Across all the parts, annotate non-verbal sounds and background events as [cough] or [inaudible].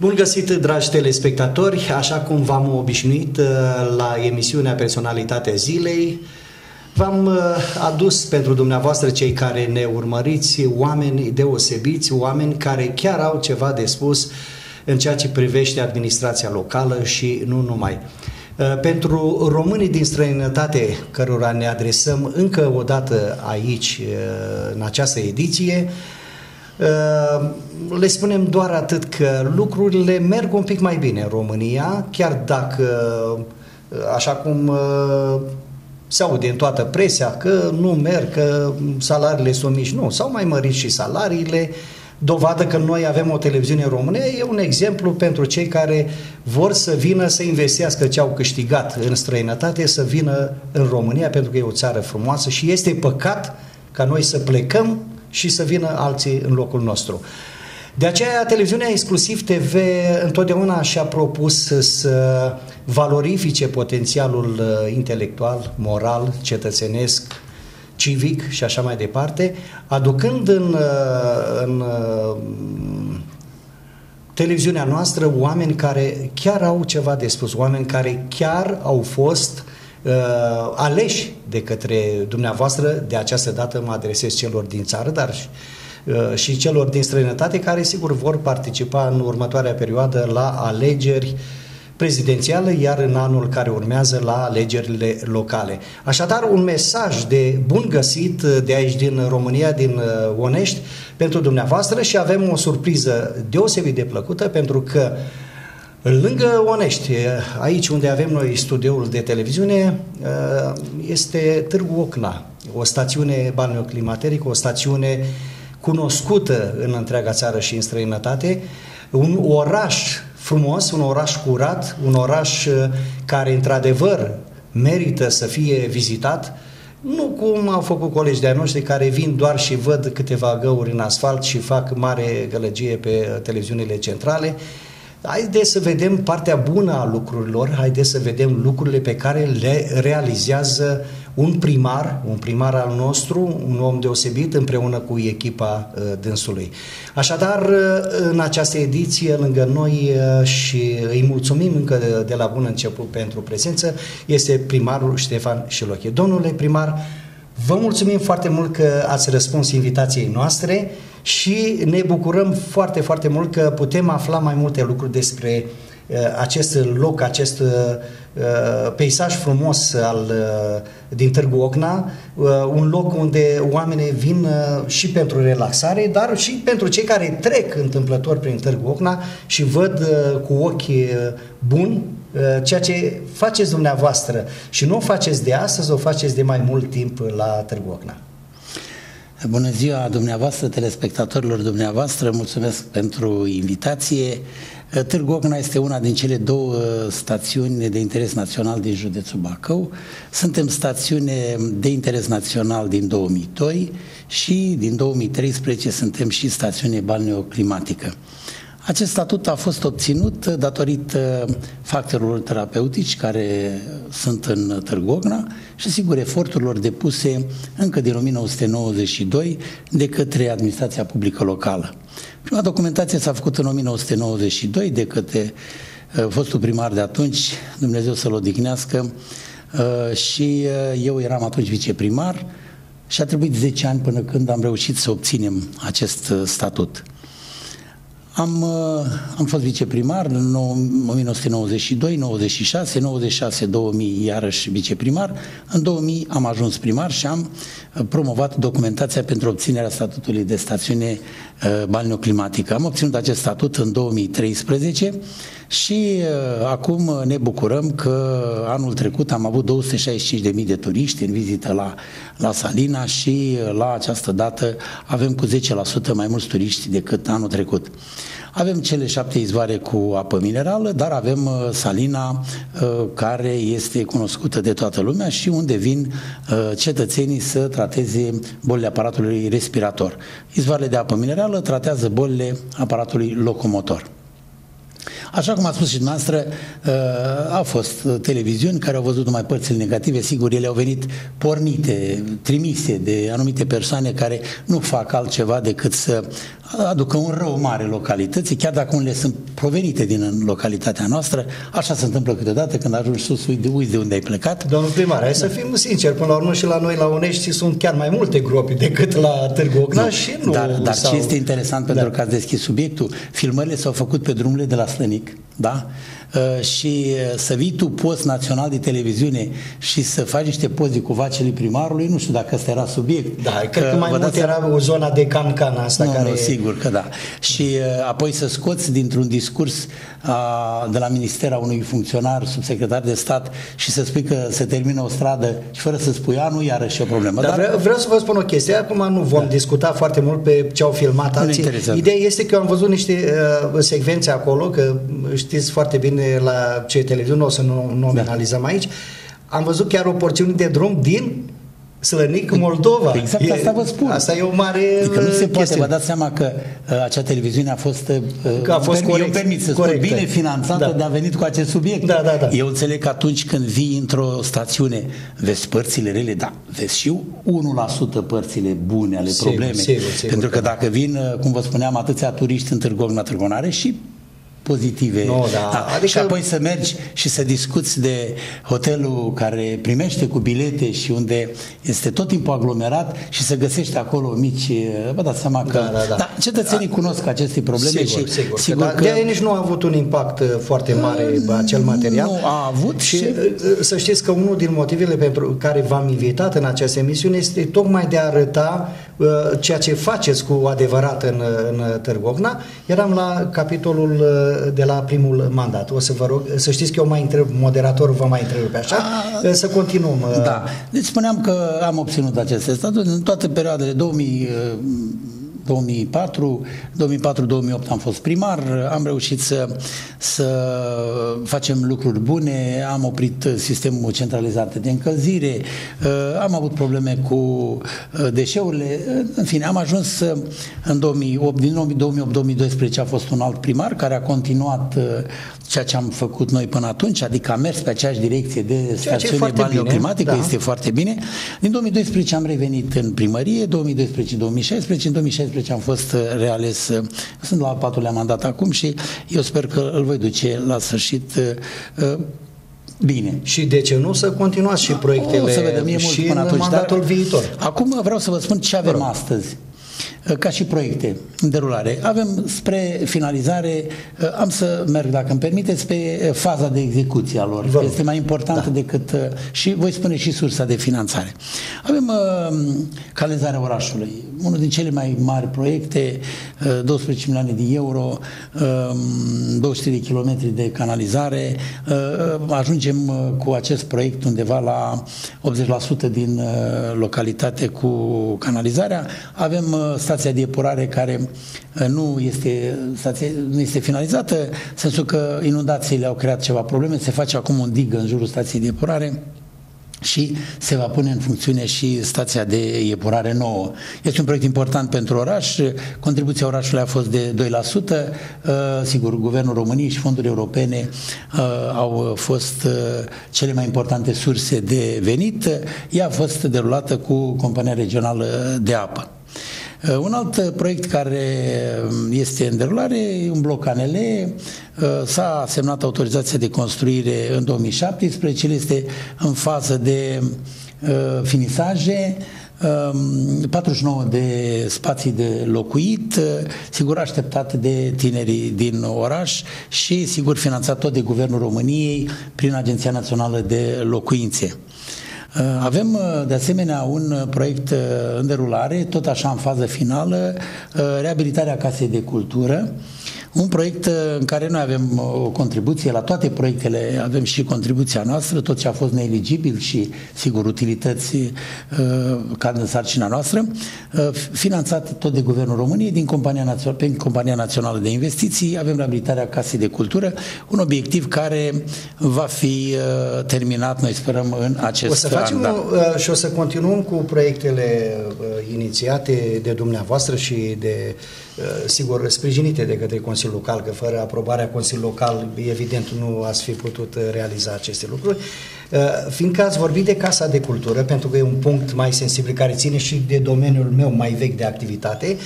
Bun găsit, dragi telespectatori! Așa cum v-am obișnuit uh, la emisiunea Personalitatea Zilei, v-am uh, adus pentru dumneavoastră cei care ne urmăriți, oameni deosebiți, oameni care chiar au ceva de spus în ceea ce privește administrația locală și nu numai. Uh, pentru românii din străinătate, cărora ne adresăm încă o dată aici, în această ediție, Uh, le spunem doar atât că lucrurile merg un pic mai bine în România, chiar dacă, uh, așa cum uh, se aude în toată presa, că nu merg, că salariile sunt mici. Nu, s-au mai mărit și salariile, dovadă că noi avem o televiziune în România, e un exemplu pentru cei care vor să vină să investească ce au câștigat în străinătate, să vină în România, pentru că e o țară frumoasă și este păcat ca noi să plecăm și să vină alții în locul nostru. De aceea, televiziunea exclusiv TV întotdeauna și-a propus să valorifice potențialul uh, intelectual, moral, cetățenesc, civic și așa mai departe, aducând în, uh, în uh, televiziunea noastră oameni care chiar au ceva de spus, oameni care chiar au fost uh, aleși de către dumneavoastră, de această dată mă adresez celor din țară, dar și, uh, și celor din străinătate care sigur vor participa în următoarea perioadă la alegeri prezidențiale, iar în anul care urmează la alegerile locale. Așadar, un mesaj de bun găsit de aici din România, din uh, Onești, pentru dumneavoastră și avem o surpriză deosebit de plăcută pentru că uh, Lângă Onești, aici unde avem noi studioul de televiziune, este Târgu Ocna, o stațiune balneoclimaterică, o stațiune cunoscută în întreaga țară și în străinătate, un oraș frumos, un oraș curat, un oraș care într-adevăr merită să fie vizitat, nu cum au făcut colegi de-ai noștri care vin doar și văd câteva găuri în asfalt și fac mare gălăgie pe televiziunile centrale, Haideți să vedem partea bună a lucrurilor, haideți să vedem lucrurile pe care le realizează un primar, un primar al nostru, un om deosebit împreună cu echipa uh, dânsului. Așadar, uh, în această ediție, lângă noi uh, și îi mulțumim încă de, de la bun început pentru prezență, este primarul Ștefan Șiloche. Domnule primar, vă mulțumim foarte mult că ați răspuns invitației noastre și ne bucurăm foarte, foarte mult că putem afla mai multe lucruri despre uh, acest loc, acest uh, uh, peisaj frumos al, uh, din Târgu Ocna, uh, un loc unde oamenii vin uh, și pentru relaxare, dar și pentru cei care trec întâmplător prin Târgu Ocna și văd uh, cu ochi uh, buni uh, ceea ce faceți dumneavoastră și nu o faceți de astăzi, o faceți de mai mult timp la Târgu Ocna. Bună ziua dumneavoastră, telespectatorilor dumneavoastră, mulțumesc pentru invitație. Târgu Ocna este una din cele două stațiuni de interes național din județul Bacău. Suntem stațiune de interes național din 2002 și din 2013 suntem și stațiune balneoclimatică. Acest statut a fost obținut datorită factorilor terapeutici care sunt în Târgogna și, sigur, eforturilor depuse încă din 1992 de către administrația publică locală. Prima documentație s-a făcut în 1992 de către uh, fostul primar de atunci, Dumnezeu să-l odihnească, uh, și uh, eu eram atunci viceprimar și a trebuit 10 ani până când am reușit să obținem acest statut. Am, uh, am fost viceprimar în 1992, 96, 96, 2000 iarăși viceprimar. În 2000 am ajuns primar și am uh, promovat documentația pentru obținerea statutului de stațiune uh, balneoclimatică. Am obținut acest statut în 2013 și uh, acum ne bucurăm că anul trecut am avut 265.000 de turiști în vizită la, la Salina și uh, la această dată avem cu 10% mai mulți turiști decât anul trecut. Avem cele șapte izvoare cu apă minerală, dar avem uh, Salina uh, care este cunoscută de toată lumea și unde vin uh, cetățenii să trateze bolile aparatului respirator. Izvoarele de apă minerală tratează bolile aparatului locomotor. Așa cum a spus și dumneavoastră, au fost televiziuni care au văzut numai părțile negative, sigur, ele au venit pornite, trimise de anumite persoane care nu fac altceva decât să aducă un rău mare localității, chiar dacă unele sunt provenite din localitatea noastră, așa se întâmplă câteodată când ajungi sus, uiți de, uiți de unde ai plecat. Domnul primar, hai da. să fim sinceri, până la urmă și la noi la Unești sunt chiar mai multe gropi decât la Târgu Ocna nu, și nu... Dar, dar sau... ce este interesant, da. pentru că ați deschis subiectul, filmările s-au făcut pe drumurile de la Slănic, da? Uh, și uh, să vii tu post național de televiziune și să faci niște poze cu vacile primarului, nu știu dacă ăsta era subiect. Da, cred că, că mai mult era o zona de cancan asta nu, care... Nu, sigur că da. Și uh, apoi să scoți dintr-un discurs de la minister a unui funcționar, subsecretar de stat și să spui că se termină o stradă și fără să spui anul, iarăși o problemă. Dar, Dar vreau, vreau să vă spun o chestie. Acum nu vom da. discuta foarte mult pe ce au filmat alții. Ideea este că eu am văzut niște uh, secvențe acolo, că știți foarte bine la ce televiziune, o să nu nominalizăm da. aici. Am văzut chiar o porțiune de drum din Slănic, Moldova. Exact e, asta vă spun. Asta e o mare Adică nu se poate, chestie. vă dați seama că uh, acea televiziune a fost, uh, că a fost corect, eu permit să spun, bine finanțată da. de a venit cu acest subiect. Da, da, da. Eu înțeleg că atunci când vii într-o stațiune, vezi părțile rele, da, vezi și 1% părțile bune ale sigur, problemei. Sigur, sigur, Pentru că, că dacă vin, uh, cum vă spuneam, atâția turiști în Târgovna Târgonare și pozitive. No, da. Da. Adică... Și apoi să mergi și să discuți de hotelul care primește cu bilete și unde este tot timpul aglomerat și să găsești acolo mici... Vă dați seama că... Da, da, da. da cetățenii da. cunosc aceste probleme sigur, și... Sigur, sigur că, că... De nici nu a avut un impact uh, foarte mare acel material. Nu a avut și... și... Uh, să știți că unul din motivele pentru care v-am invitat în această emisiune este tocmai de a arăta uh, ceea ce faceți cu adevărat în, în Târgovna. Eram la capitolul de la primul mandat. O să vă rog, să știți că eu mai întreb, moderatorul vă mai întreb pe așa, A, să continuăm. Da. Deci spuneam că am obținut aceste staturi în toate perioadele 2000 2004, 2004-2008 am fost primar, am reușit să, să facem lucruri bune, am oprit sistemul centralizat de încălzire, uh, am avut probleme cu uh, deșeurile, în fine, am ajuns în 2008, din 2008-2012 a fost un alt primar care a continuat uh, ceea ce am făcut noi până atunci, adică a mers pe aceeași direcție de stațiune balneoclimatică, da. este foarte bine. Din 2012 am revenit în primărie, 2012-2016, în 2016 am fost uh, reales, uh, sunt la patrulea mandat acum și eu sper că îl voi duce la sfârșit uh, Bine. Și de ce nu să continuați și proiectele o să vedem, e mult și până în atunci, mandatul viitor. Acum vreau să vă spun ce avem astăzi. Uh, ca și proiecte în derulare. Avem spre finalizare, uh, am să merg, dacă îmi permiteți, pe uh, faza de execuție a lor. Vă este mai importantă da. decât și voi spune și sursa de finanțare. Avem uh, canalizarea orașului, unul din cele mai mari proiecte, uh, 12 milioane de euro, uh, 200 de kilometri de canalizare. Uh, ajungem cu acest proiect undeva la 80% din localitate cu canalizarea. Avem stația de epurare care uh, nu este, stația, nu este finalizată, în sensul că inundațiile au creat ceva probleme, se face acum un dig în jurul stației de epurare și se va pune în funcțiune și stația de epurare nouă. Este un proiect important pentru oraș, contribuția orașului a fost de 2%, uh, sigur, Guvernul României și fonduri europene uh, au fost cele mai importante surse de venit, ea a fost derulată cu compania regională de apă. Uh, un alt uh, proiect care um, este în derulare e un bloc ANL, uh, s-a semnat autorizația de construire în 2017, el este în fază de finisaje, 49 um, de spații de locuit, sigur așteptat de tinerii din oraș și sigur finanțat tot de Guvernul României prin Agenția Națională de Locuințe. Uh, avem uh, de asemenea un uh, proiect în derulare, tot așa în fază finală, reabilitarea Casei de Cultură, un proiect uh, în care noi avem uh, o contribuție, la toate proiectele avem și contribuția noastră, tot ce a fost neeligibil și, sigur, utilități uh, ca în sarcina noastră, finanțat tot de Guvernul României din Compania Națională, prin Compania Națională de Investiții, avem reabilitarea Casei de Cultură, un obiectiv care va fi terminat, noi sperăm, în acest O să facem an. Da. și o să continuăm cu proiectele inițiate de dumneavoastră și de sigur, sprijinite de către Consiliul Local, că fără aprobarea Consiliului Local, evident, nu ați fi putut realiza aceste lucruri. Fiindcă ați vorbit de Casa de Cultură, pentru că e un punct mai sensibil care ține și de domeniul meu mai vechi de activitate,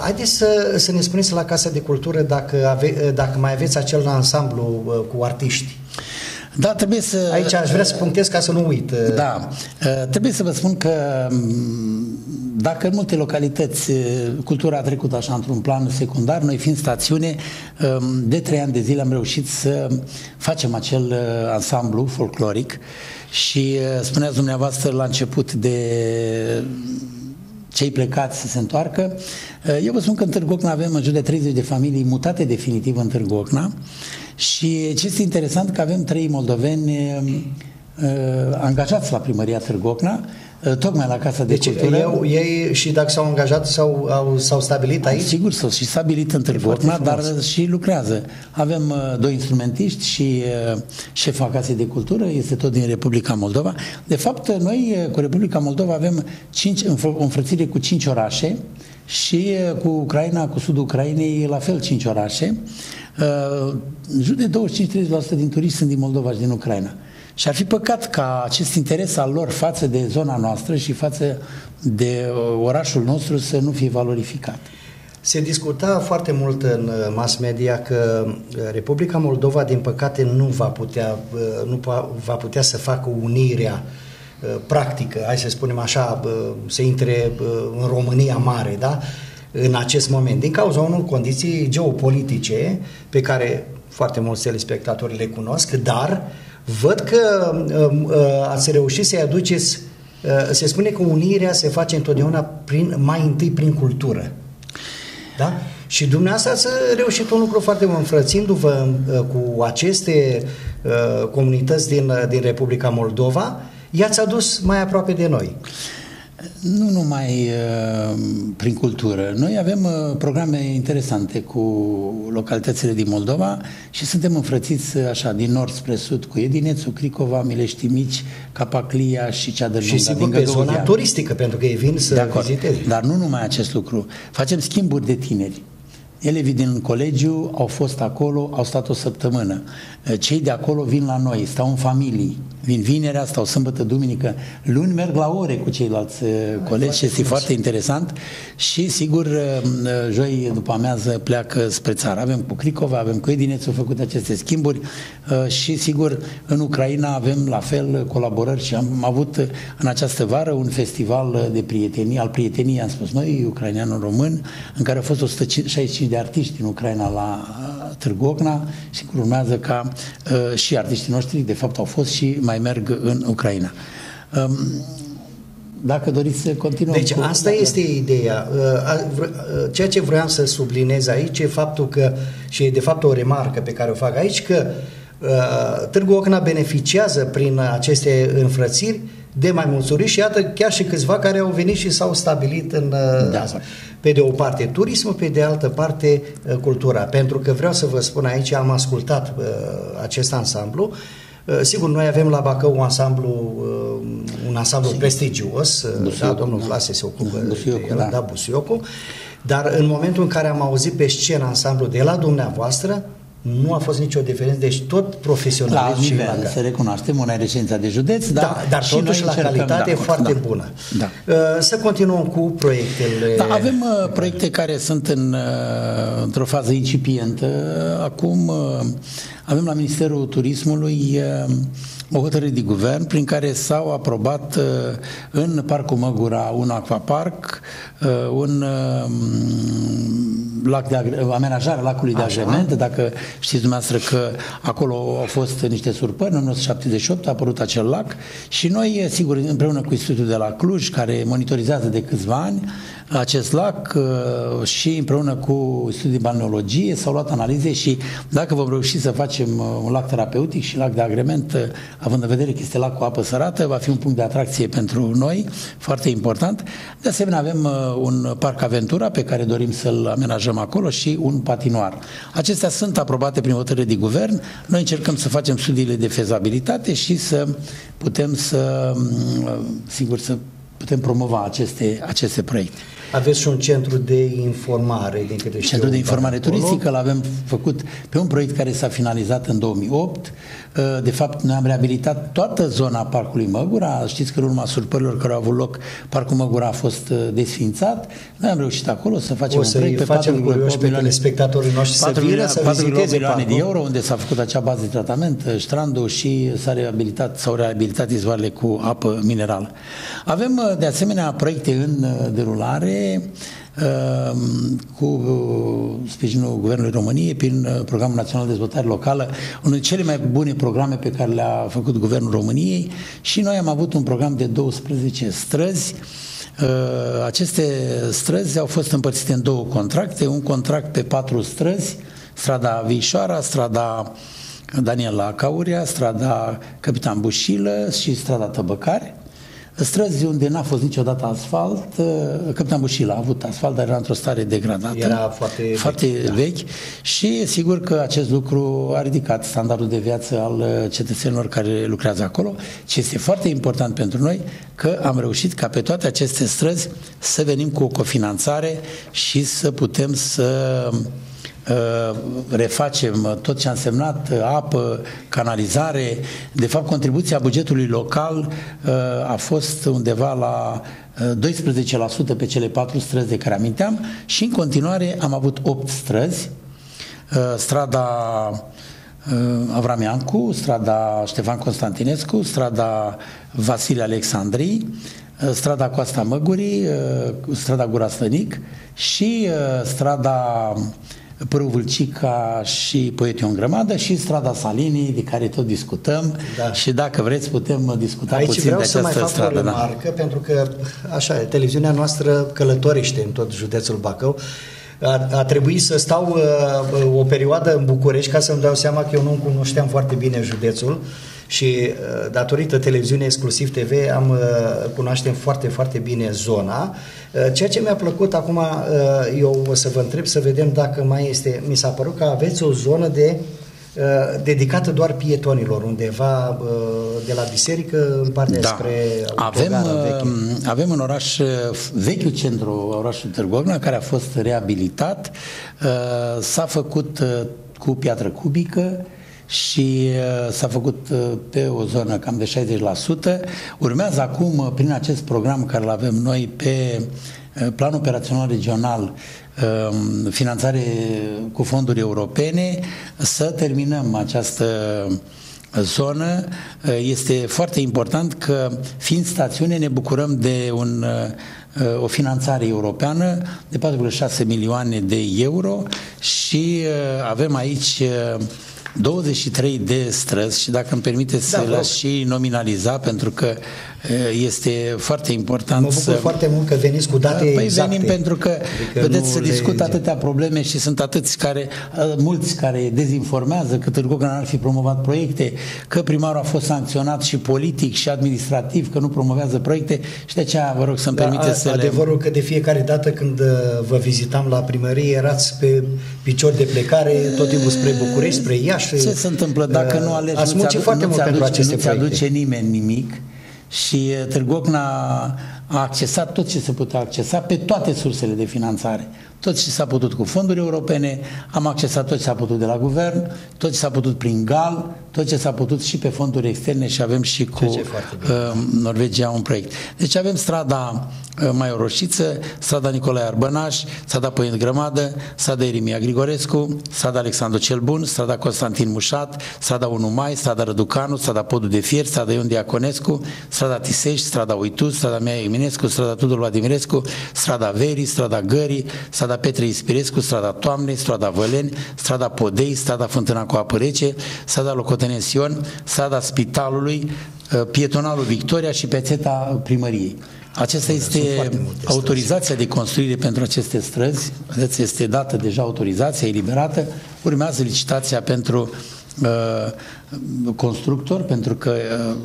Haideți să, să ne spuneți la Casa de Cultură dacă, ave, dacă mai aveți acel ansamblu cu artiști. Da, trebuie să... Aici aș vrea să punctez ca să nu uit. Da, trebuie să vă spun că dacă în multe localități cultura a trecut așa într-un plan secundar, noi fiind stațiune, de trei ani de zile am reușit să facem acel ansamblu folcloric și spuneați dumneavoastră la început de cei plecați să se întoarcă. Eu vă spun că în Târgocna avem în jur de 30 de familii mutate definitiv în Târgocna și ce este interesant că avem trei moldoveni uh, angajați la primăria Târgocna, uh, tocmai la Casa de deci Cultură. Eu, ei și dacă s-au angajat s-au, au, s-au stabilit aici? Sigur, s-au și stabilit în Târgocna, dar și lucrează. Avem uh, doi instrumentiști și uh, șeful Casei de Cultură, este tot din Republica Moldova. De fapt, noi uh, cu Republica Moldova avem cinci, o înfrățire cu cinci orașe și uh, cu Ucraina, cu sudul Ucrainei, la fel cinci orașe. Uh, în jur de 25-30% din turiști sunt din Moldova și din Ucraina. Și ar fi păcat ca acest interes al lor față de zona noastră și față de uh, orașul nostru să nu fie valorificat. Se discuta foarte mult în uh, mass media că Republica Moldova, din păcate, nu va putea, nu va putea să facă unirea practică, hai să spunem așa, să intre în România mare, da? În acest moment, din cauza unor condiții geopolitice pe care foarte mulți telespectatori le cunosc, dar văd că um, uh, ați reușit să-i aduceți, uh, se spune că unirea se face întotdeauna prin, mai întâi prin cultură. Da? Și dumneavoastră ați reușit un lucru foarte bun, înfrățindu-vă uh, cu aceste uh, comunități din, uh, din Republica Moldova, i-ați adus mai aproape de noi. Nu numai uh, prin cultură. Noi avem uh, programe interesante cu localitățile din Moldova și suntem înfrățiți uh, așa din nord spre sud cu Edinețu, Cricova, Milești Mici, Capaclia și cea de Și sigur pe zona turistică, pentru că ei vin să de viziteze. Dar nu numai acest lucru. Facem schimburi de tineri. Elevii din colegiu au fost acolo, au stat o săptămână. Cei de acolo vin la noi, stau în familii, vin vinerea, stau sâmbătă, duminică, luni merg la ore cu ceilalți uh, colegi și este foarte interesant. Și sigur uh, uh, joi după amiază pleacă spre țară. Avem cu Cricova, avem cu Edineț, au făcut aceste schimburi. Și sigur în Ucraina avem la fel colaborări și am avut în această vară un festival de prietenie, al prieteniei am spus noi, ucraineanul român, în care au fost 165 de artiști din Ucraina la Târgocna și urmează ca uh, și artiștii noștri, de fapt au fost și mai merg în Ucraina. Um, dacă doriți să continuăm. Deci cu... asta este ideea. Uh, uh, ceea ce vreau să subliniez aici e faptul că, și e de fapt o remarcă pe care o fac aici, că uh, Târgu Ocna beneficiază prin aceste înfrățiri de mai mulți și iată chiar și câțiva care au venit și s-au stabilit în da. Pe de o parte turismul, pe de altă parte cultura. Pentru că vreau să vă spun aici, am ascultat uh, acest ansamblu Uh, sigur, noi avem la Bacău un ansamblu, uh, un ansamblu Sigur. prestigios, uh, Busiocu, da, domnul da. Vlase se ocupă da, Busiocu, de el, da. da, Busiocu, dar în momentul în care am auzit pe scenă ansamblu de la dumneavoastră, nu a fost nicio diferență, deci tot profesionalism și nivel, să recunoaștem, una e reședința de județ, dar, da, dar și totuși la calitate da, foarte da, bună. Da. Să continuăm cu proiectele. Da, avem uh, proiecte care sunt în, uh, într-o fază incipientă. Acum uh, avem la Ministerul Turismului uh, o hotărâre de guvern prin care s-au aprobat uh, în Parcul Măgura un aquapark, uh, un lac de amenajare lacului de agrement, dacă știți dumneavoastră că acolo au fost niște surpări, în 1978 a apărut acel lac. Și noi, sigur, împreună cu Institutul de la Cluj, care monitorizează de câțiva ani, acest lac uh, și împreună cu studiul de balneologie s-au luat analize și dacă vom reuși să facem uh, un lac terapeutic și lac de agrement, uh, având în vedere că este lac cu apă sărată, va fi un punct de atracție pentru noi, foarte important. De asemenea, avem un parc Aventura pe care dorim să-l amenajăm acolo și un patinoar. Acestea sunt aprobate prin hotărâre de guvern. Noi încercăm să facem studiile de fezabilitate și să putem să, sigur, să putem promova aceste, aceste proiecte. Aveți și un centru de informare, din câte știu. Centrul de informare turistică l-avem făcut pe un proiect care s-a finalizat în 2008. Uh, de fapt, noi am reabilitat toată zona Parcului Măgura. Știți că în urma surpărilor care au avut loc, Parcul Măgura a fost uh, desfințat. Noi am reușit acolo să facem o un proiect pe facem 4 curioși pe telespectatorii noștri 4 să vină să 4 milioane de euro unde s-a făcut acea bază de tratament, uh, strandul și s-a reabilitat, s-au reabilitat izvoarele cu apă minerală. Avem de asemenea proiecte în derulare Ehm, cu uh, sprijinul Guvernului României prin uh, Programul Național de Dezvoltare Locală, unul dintre cele mai bune programe pe care le-a făcut Guvernul României. Și noi am avut un program de 12 străzi. Uh, aceste străzi au fost împărțite în două contracte, un contract pe patru străzi, strada Vișoara, strada Daniela Cauria, strada Capitan Bușilă și strada Tăbăcari străzi unde n-a fost niciodată asfalt, uh, Căptan Bușila a avut asfalt, dar era într-o stare degradată. Era foarte, foarte vechi, da. vechi și sigur că acest lucru a ridicat standardul de viață al uh, cetățenilor care lucrează acolo, ce este foarte important pentru noi, că am reușit ca pe toate aceste străzi să venim cu o cofinanțare și să putem să Uh, refacem tot ce a însemnat uh, apă, canalizare. De fapt, contribuția bugetului local uh, a fost undeva la 12% pe cele patru străzi de care aminteam și în continuare am avut 8 străzi. Strada Avramiancu, strada Ștefan Constantinescu, strada Vasile Alexandrii, strada Coasta Măgurii, strada Gura Stănic și strada Părul Vâlcica și Poetul în grămadă și strada Salinii, de care tot discutăm da. și dacă vreți putem discuta Aici puțin vreau de această să mai fac stradă. o da. remarcă, da. pentru că așa, televiziunea noastră călătorește în tot județul Bacău. A, a trebuit să stau uh, o perioadă în București ca să-mi dau seama că eu nu cunoșteam foarte bine județul. Uh, și uh, datorită televiziunii exclusiv TV am uh, cunoaștem foarte, foarte bine zona. Uh, ceea ce mi-a plăcut acum, eu o să vă întreb să vedem dacă mai este, mi s-a părut că aveți o zonă de dedicată doar pietonilor, undeva de la biserică în partea da. spre avem, avem în oraș vechiul centru orașul Târgovna care a fost reabilitat s-a făcut cu piatră cubică și uh, s-a făcut uh, pe o zonă cam de 60%. Urmează acum, uh, prin acest program care îl avem noi pe plan operațional regional, um, finanțare cu fonduri europene, să terminăm această zonă. Este foarte important că, fiind stațiune, ne bucurăm de un, o finanțare europeană de 4,6 milioane de euro și avem aici 23 de străzi și dacă îmi permiteți da, să las și nominaliza pentru că este foarte important Mă bucur să... foarte mult că veniți cu date păi exacte. venim pentru că, adică vedeți, se discută atâtea probleme și sunt atâți care, mulți care dezinformează că Târgu Gran ar fi promovat proiecte, că primarul a fost sancționat și politic și administrativ, că nu promovează proiecte și de aceea vă rog să-mi da, permiteți să Adevărul le... că de fiecare dată când vă vizitam la primărie erați pe picior de plecare tot timpul spre București, spre Iași. Ce se întâmplă dacă nu alegi? Ați muncit foarte mult pentru aceste nu proiecte. aduce nimeni nimic și Târgocna a accesat tot ce se putea accesa pe toate sursele de finanțare. Tot ce s-a putut cu fonduri europene, am accesat tot ce s-a putut de la guvern, tot ce s-a putut prin GAL, tot ce s-a putut și pe fonduri externe și avem și cu uh, Norvegia un proiect. Deci avem strada uh, Mai Roșiță, strada Nicolae Arbănaș, strada Păient Grămadă, strada Erimia Grigorescu, strada Alexandru cel Bun, strada Constantin Mușat, strada 1 Mai, strada Răducanu, strada Podul de Fier, strada Ion Diaconescu, strada Tisești, strada Uitu, strada Mea Eminescu, strada Tudor Vladimirescu, strada Veri, strada Gării, strada strada Petre Ispirescu, strada Toamnei, strada Văleni, strada Podei, strada Fântâna cu apă rece, strada Locotene Sion, strada Spitalului, uh, pietonalul Victoria și pețeta primăriei. Aceasta este autorizația de construire pentru aceste străzi. Vedeți, este dată deja autorizația eliberată. Urmează licitația pentru uh, constructor, pentru că uh,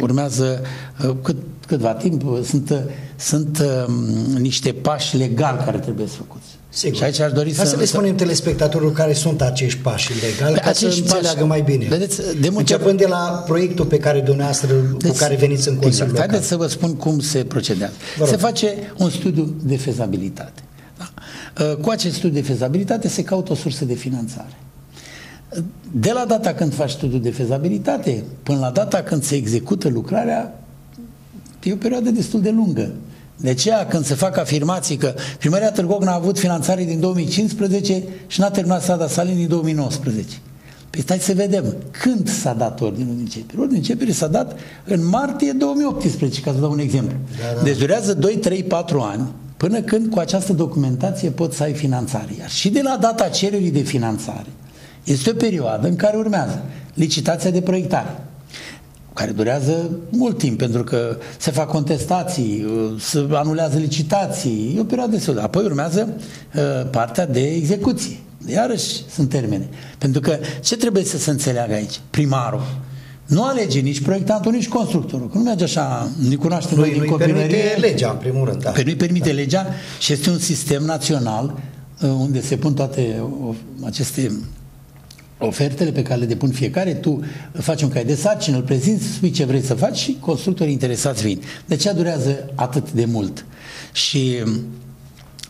urmează uh, cât, câtva timp, sunt, sunt uh, niște pași legali care trebuie să făcuți. Sigur. Și aici aș dori să... să le spunem să... telespectatorilor care sunt acești pași legali, ca să înțeleagă mai bine. Vedeți, de multe... Începând de la proiectul pe care dumneavoastră, deci, cu care veniți în Consiliul exact. Local. Haideți să vă spun cum se procedează. Se face un studiu de fezabilitate. Da? Uh, cu acest studiu de fezabilitate se caută o sursă de finanțare. De la data când faci studiul de fezabilitate până la data când se execută lucrarea, e o perioadă destul de lungă. De aceea, când se fac afirmații că Primăria Târgoc n-a avut finanțare din 2015 și n-a terminat strada Salin din 2019. Păi stai să vedem, când s-a dat ordinul de începere? Ordinul de începere s-a dat în martie 2018, ca să dau un exemplu. Da, da. Deci durează 2, 3, 4 ani până când cu această documentație poți să ai finanțare. Iar și de la data cererii de finanțare este o perioadă în care urmează licitația de proiectare care durează mult timp, pentru că se fac contestații, se anulează licitații, e o perioadă de Apoi urmează uh, partea de execuție. Iarăși sunt termene. Pentru că ce trebuie să se înțeleagă aici? Primarul nu alege nici proiectantul, nici constructorul. Că nu merge așa, nu cunoaște noi din nu permite legea, în primul rând. Da. Pe nu-i permite da. legea și este un sistem național uh, unde se pun toate aceste ofertele pe care le depun fiecare, tu faci un cai de sarcină, îl prezinți, spui ce vrei să faci și constructorii interesați vin. De ce durează atât de mult? Și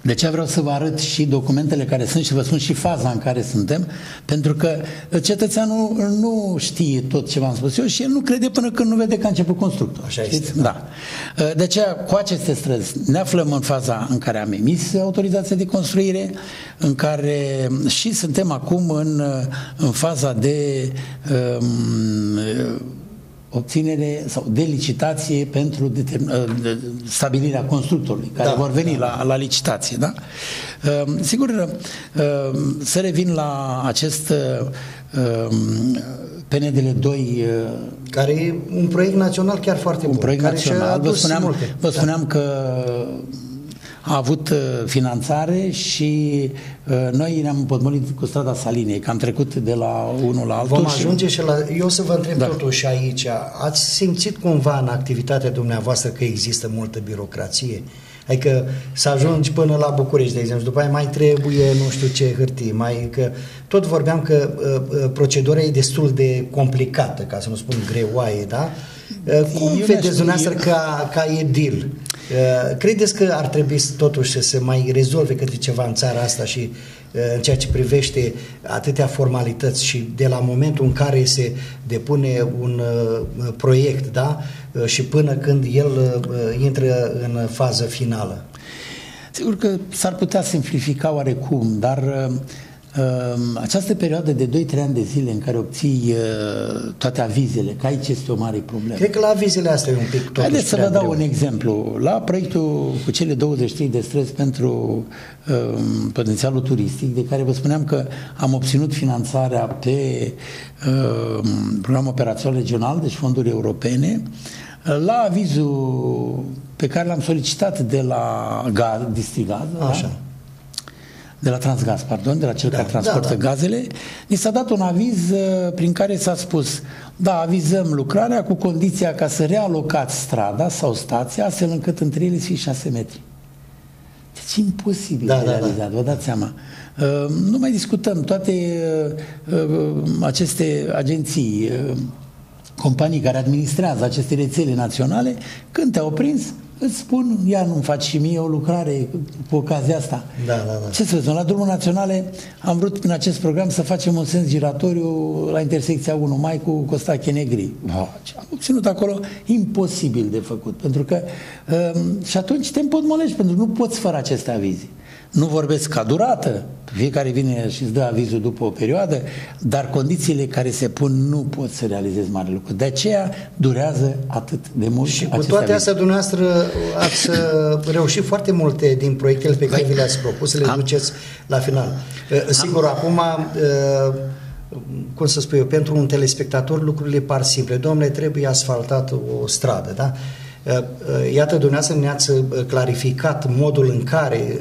de ce vreau să vă arăt și documentele care sunt și vă spun și faza în care suntem? Pentru că cetățeanul nu știe tot ce v-am spus eu și el nu crede până când nu vede că a început constructul. Așa este. Da. De aceea, cu aceste străzi, ne aflăm în faza în care am emis autorizația de construire, în care și suntem acum în, în faza de um, obținere sau de licitație pentru ă, stabilirea constructorului, care da, vor veni da. la, la licitație. Da? Ă, sigur, ă, să revin la acest PNDL 2 care e un proiect național chiar foarte un bun. proiect care național. Vă spuneam, vă da. spuneam da. că a avut uh, finanțare și uh, noi ne-am împotmolit cu strada Salinei, că am trecut de la unul la altul. Vom ajunge și la... Eu să vă întreb da. totuși aici, ați simțit cumva în activitatea dumneavoastră că există multă birocrație? Adică să ajungi până la București, de exemplu, după aia mai trebuie nu știu ce hârtii, mai că tot vorbeam că uh, uh, procedura e destul de complicată, ca să nu spun greoaie, da? Uh, cum eu vedeți dumneavoastră ca, ca edil? Uh, credeți că ar trebui totuși să se mai rezolve câte ceva în țara asta și uh, în ceea ce privește atâtea formalități și de la momentul în care se depune un uh, proiect, da, și până când el intră în fază finală? Sigur că s-ar putea simplifica oarecum, dar Ehm, această perioadă de 2-3 ani de zile în care obții uh, toate avizele, că aici este o mare problemă. Cred că la avizele astea e un pic Haideți să vă dau greu. un exemplu. La proiectul cu cele 23 de străzi pentru uh, potențialul turistic, de care vă spuneam că am obținut finanțarea pe uh, program operațional regional, deci fonduri europene, la avizul pe care l-am solicitat de la Gaz, Distrigaz, Așa. Da? De la Transgaz, pardon, de la cel da, care transportă da, da. gazele, ni s-a dat un aviz uh, prin care s-a spus, da, avizăm lucrarea cu condiția ca să realocați strada sau stația, astfel încât între ele să fie 6 metri. Deci imposibil da, de da, da. realizat, da. vă dați seama. Uh, nu mai discutăm toate uh, uh, aceste agenții, uh, companii care administrează aceste rețele naționale, când te-au prins, îți spun, ia nu-mi faci și mie o lucrare cu ocazia asta. Da, da, da. Ce să spun, la drumul naționale am vrut în acest program să facem un sens giratoriu la intersecția 1 mai cu Costache Negri. Oh, am obținut acolo imposibil de făcut, pentru că um, și atunci te împotmolești, pentru că nu poți fără aceste avizi. Nu vorbesc ca durată, fiecare vine și îți dă avizul după o perioadă, dar condițiile care se pun nu pot să realizezi mare lucru. De aceea durează atât de mult. Și cu toate astea, dumneavoastră ați uh, reușit foarte multe din proiectele pe care vi le-ați propus să le am, duceți la final. Uh, sigur, am, acum uh, cum să spun eu, pentru un telespectator lucrurile par simple. Domnule, trebuie asfaltat o stradă, da? Uh, uh, iată, dumneavoastră ne-ați uh, clarificat modul în care,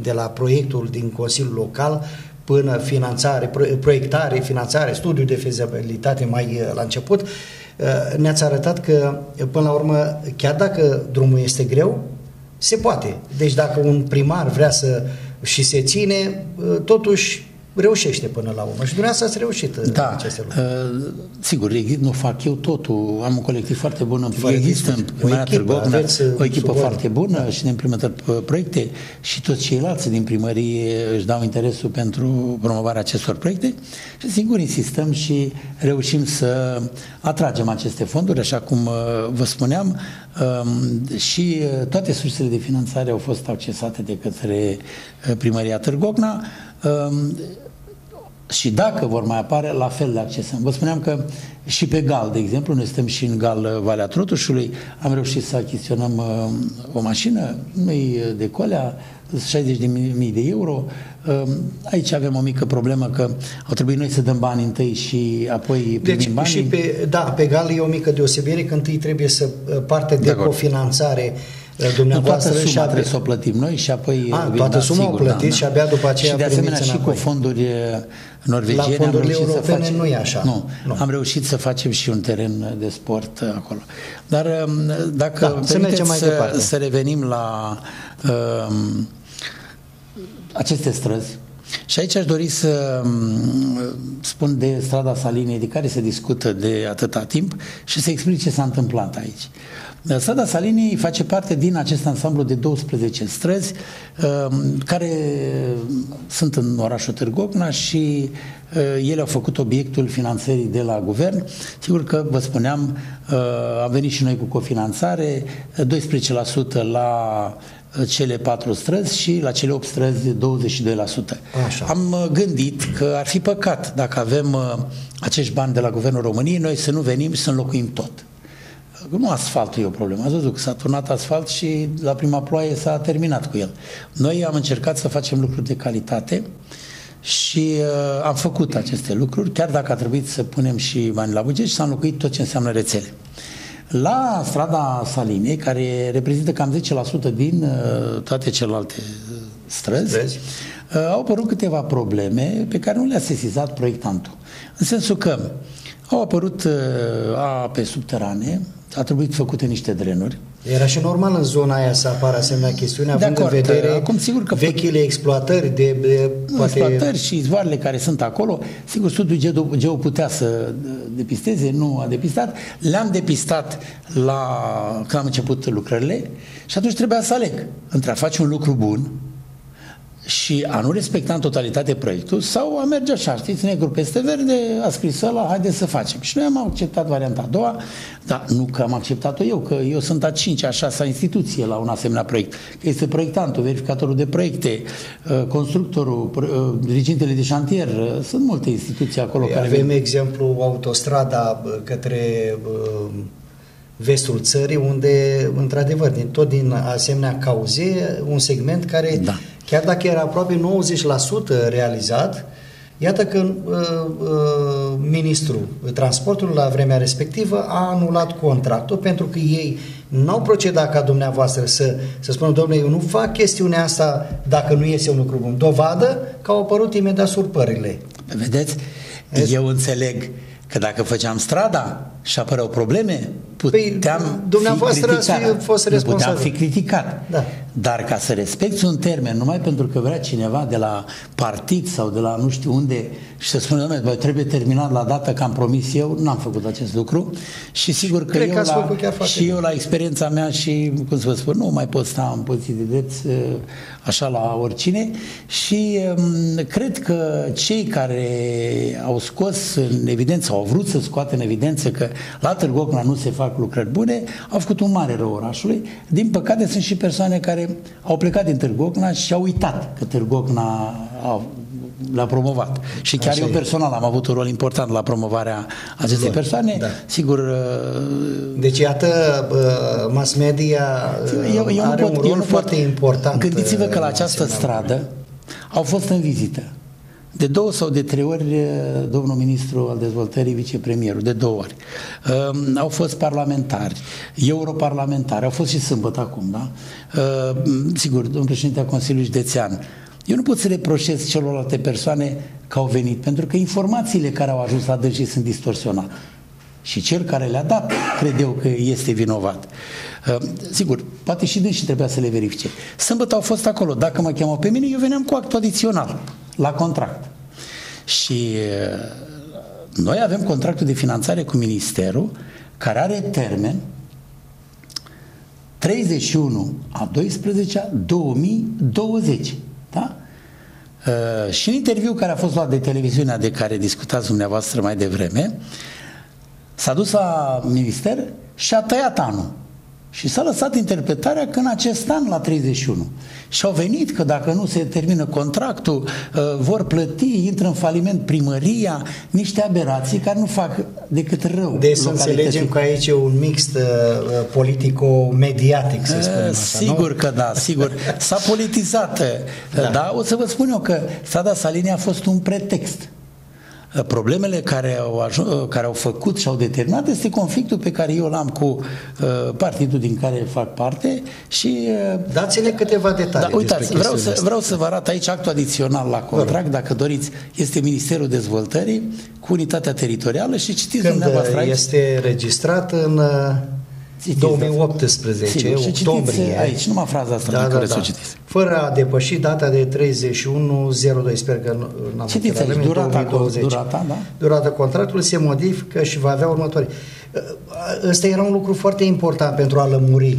de la proiectul din Consiliul Local, până finanțare, proiectare, finanțare, studiu de fezabilitate mai uh, la început, uh, ne-ați arătat că, până la urmă, chiar dacă drumul este greu, se poate. Deci dacă un primar vrea să și se ține, totuși reușește până la urmă. Și dumneavoastră ați reușit uh, da, aceste lucruri. Uh, sigur, nu fac eu totul. Am un colectiv foarte bun. Fără există în primăria Târgovna uh, o echipă foarte bună da. și ne implementăm uh, proiecte și toți ceilalți din primărie își dau interesul pentru promovarea acestor proiecte și sigur insistăm și reușim să atragem aceste fonduri, așa cum vă spuneam, um, și toate sursele de finanțare au fost accesate de către primăria Târgovna um, și dacă vor mai apare, la fel le accesăm. Vă spuneam că și pe Gal, de exemplu, noi suntem și în Gal uh, Valea Trotușului, am reușit să achiziționăm uh, o mașină, nu-i uh, de colea, 60 de mii de euro. Uh, aici avem o mică problemă că au trebuit noi să dăm bani întâi și apoi primim deci, banii. Și pe, da, pe Gal e o mică deosebire că întâi trebuie să uh, parte de, de cofinanțare dumneavoastră toată suma și trebuie să o plătim noi și apoi... A, toată da, suma sigur, o plătiți da, și abia după aceea Și de asemenea și cu fonduri norvegiene La fondurile am europene să facem, nu e așa. Nu, nu, am reușit să facem și un teren de sport acolo. Dar um, dacă da, să, mergem mai să, să revenim la um, aceste străzi, și aici aș dori să um, spun de strada Saliniei, de care se discută de atâta timp și să explic ce s-a întâmplat aici. Strada Saliniei face parte din acest ansamblu de 12 străzi um, care sunt în orașul Târgocna și uh, ele au făcut obiectul finanțării de la guvern. Sigur că, vă spuneam, uh, am venit și noi cu cofinanțare, 12% la uh, cele patru străzi și la cele 8 străzi 22%. Așa. Am gândit că ar fi păcat dacă avem acești bani de la Guvernul României, noi să nu venim și să înlocuim tot nu asfaltul e o problemă. Ați văzut că s-a turnat asfalt și la prima ploaie s-a terminat cu el. Noi am încercat să facem lucruri de calitate și uh, am făcut aceste lucruri, chiar dacă a trebuit să punem și bani la buget și s-a înlocuit tot ce înseamnă rețele. La strada Salinei, care reprezintă cam 10% din uh, toate celelalte străzi, străzi. Uh, au apărut câteva probleme pe care nu le-a sesizat proiectantul. În sensul că au apărut uh, ape subterane, a trebuit făcute niște drenuri. Era și normal în zona aia să apară asemenea chestiune, având acord, în vedere acum, sigur că vechile exploatări de, de poate... exploatări și izvoarele care sunt acolo. Sigur, studiul Geo putea să depisteze, nu a depistat. Le-am depistat la, când am început lucrările și atunci trebuia să aleg între a face un lucru bun, și a nu respecta în totalitate proiectul sau a merge așa, știți, negru peste verde, a scris ăla, haideți să facem. Și noi am acceptat varianta a doua, dar nu că am acceptat-o eu, că eu sunt a cincea, a șasea instituție la un asemenea proiect. Că este proiectantul, verificatorul de proiecte, uh, constructorul, uh, dirigintele de șantier, uh, sunt multe instituții acolo. Păi care avem vin... exemplu autostrada către vestul țării, unde, într-adevăr, din, tot din asemenea cauze, un segment care da chiar dacă era aproape 90% realizat, iată că uh, uh, ministrul transportului la vremea respectivă a anulat contractul pentru că ei n-au procedat ca dumneavoastră să, să spună, domnule, eu nu fac chestiunea asta dacă nu iese un lucru bun. Dovadă că au apărut imediat surpările. Vedeți? Eu înțeleg că dacă făceam strada și apăreau probleme, puteam păi, dumneavoastră fi criticat. Fi fost responsabil. Puteam fi criticat. Da. Dar ca să respecti un termen numai pentru că vrea cineva de la partid sau de la nu știu unde și să spună, domnule, trebuie terminat la dată că am promis eu, n-am făcut acest lucru și sigur că, eu, la, și eu la experiența mea și, cum să vă spun, nu mai pot sta în poziții de drept așa la oricine și um, cred că cei care au scos în evidență, au vrut să scoată în evidență că la Târgocna nu se fac lucrări bune, au făcut un mare rău orașului. Din păcate sunt și persoane care au plecat din Târgocna și au uitat că Târgocna a, l-a promovat. Și chiar Așa eu personal am avut un rol important la promovarea acestei Bun, persoane. Da. Sigur... Uh, deci, iată, uh, mass media eu, eu are pot, un rol foarte pot, important. Gândiți-vă că la această stradă au fost în vizită de două sau de trei ori, domnul ministru al dezvoltării, vicepremierul, de două ori. Uh, au fost parlamentari, europarlamentari, au fost și sâmbătă acum, da? Uh, sigur, domnul președinte a Consiliului Județean. Eu nu pot să reproșez celorlalte persoane că au venit, pentru că informațiile care au ajuns la dânsii sunt distorsionate. Și cel care le-a dat, cred eu că este vinovat. Uh, sigur, poate și dânsii trebuia să le verifice. Sâmbătă au fost acolo. Dacă mă chemau pe mine, eu veneam cu actul adițional, la contract. Și uh, noi avem contractul de finanțare cu Ministerul, care are termen 31 a 12 2020. Da? Uh, și în interviu care a fost luat de televiziunea de care discutați dumneavoastră mai devreme, s-a dus la minister și a tăiat anul. Și s-a lăsat interpretarea că în acest an, la 31. Și au venit că dacă nu se termină contractul, uh, vor plăti, intră în faliment primăria, niște aberații care nu fac decât rău. Deci să înțelegem că aici e un mix uh, politico-mediatic, să spunem așa, Sigur nu? că da, sigur. S-a politizat. da. da. O să vă spun eu că Sada Salini a fost un pretext Uh, problemele care au, ajuns, uh, care au făcut și au determinat este conflictul pe care eu l-am cu uh, partidul din care fac parte și... Uh, Dați-ne câteva detalii. Da, uitați, vreau să, vreau să vă arăt aici actul adițional la contract, dacă doriți, este Ministerul Dezvoltării cu unitatea teritorială și citiți Când dumneavoastră aici. este registrat în... Uh 2018, Sigur, octombrie. aici, numai fraza asta da, da, da. să citiți. Fără a depăși data de 31.02, sper că n-am Citiți aici, durata, 2020. durata, da? Durata contractului se modifică și va avea următoare. Ăsta era un lucru foarte important pentru a lămuri.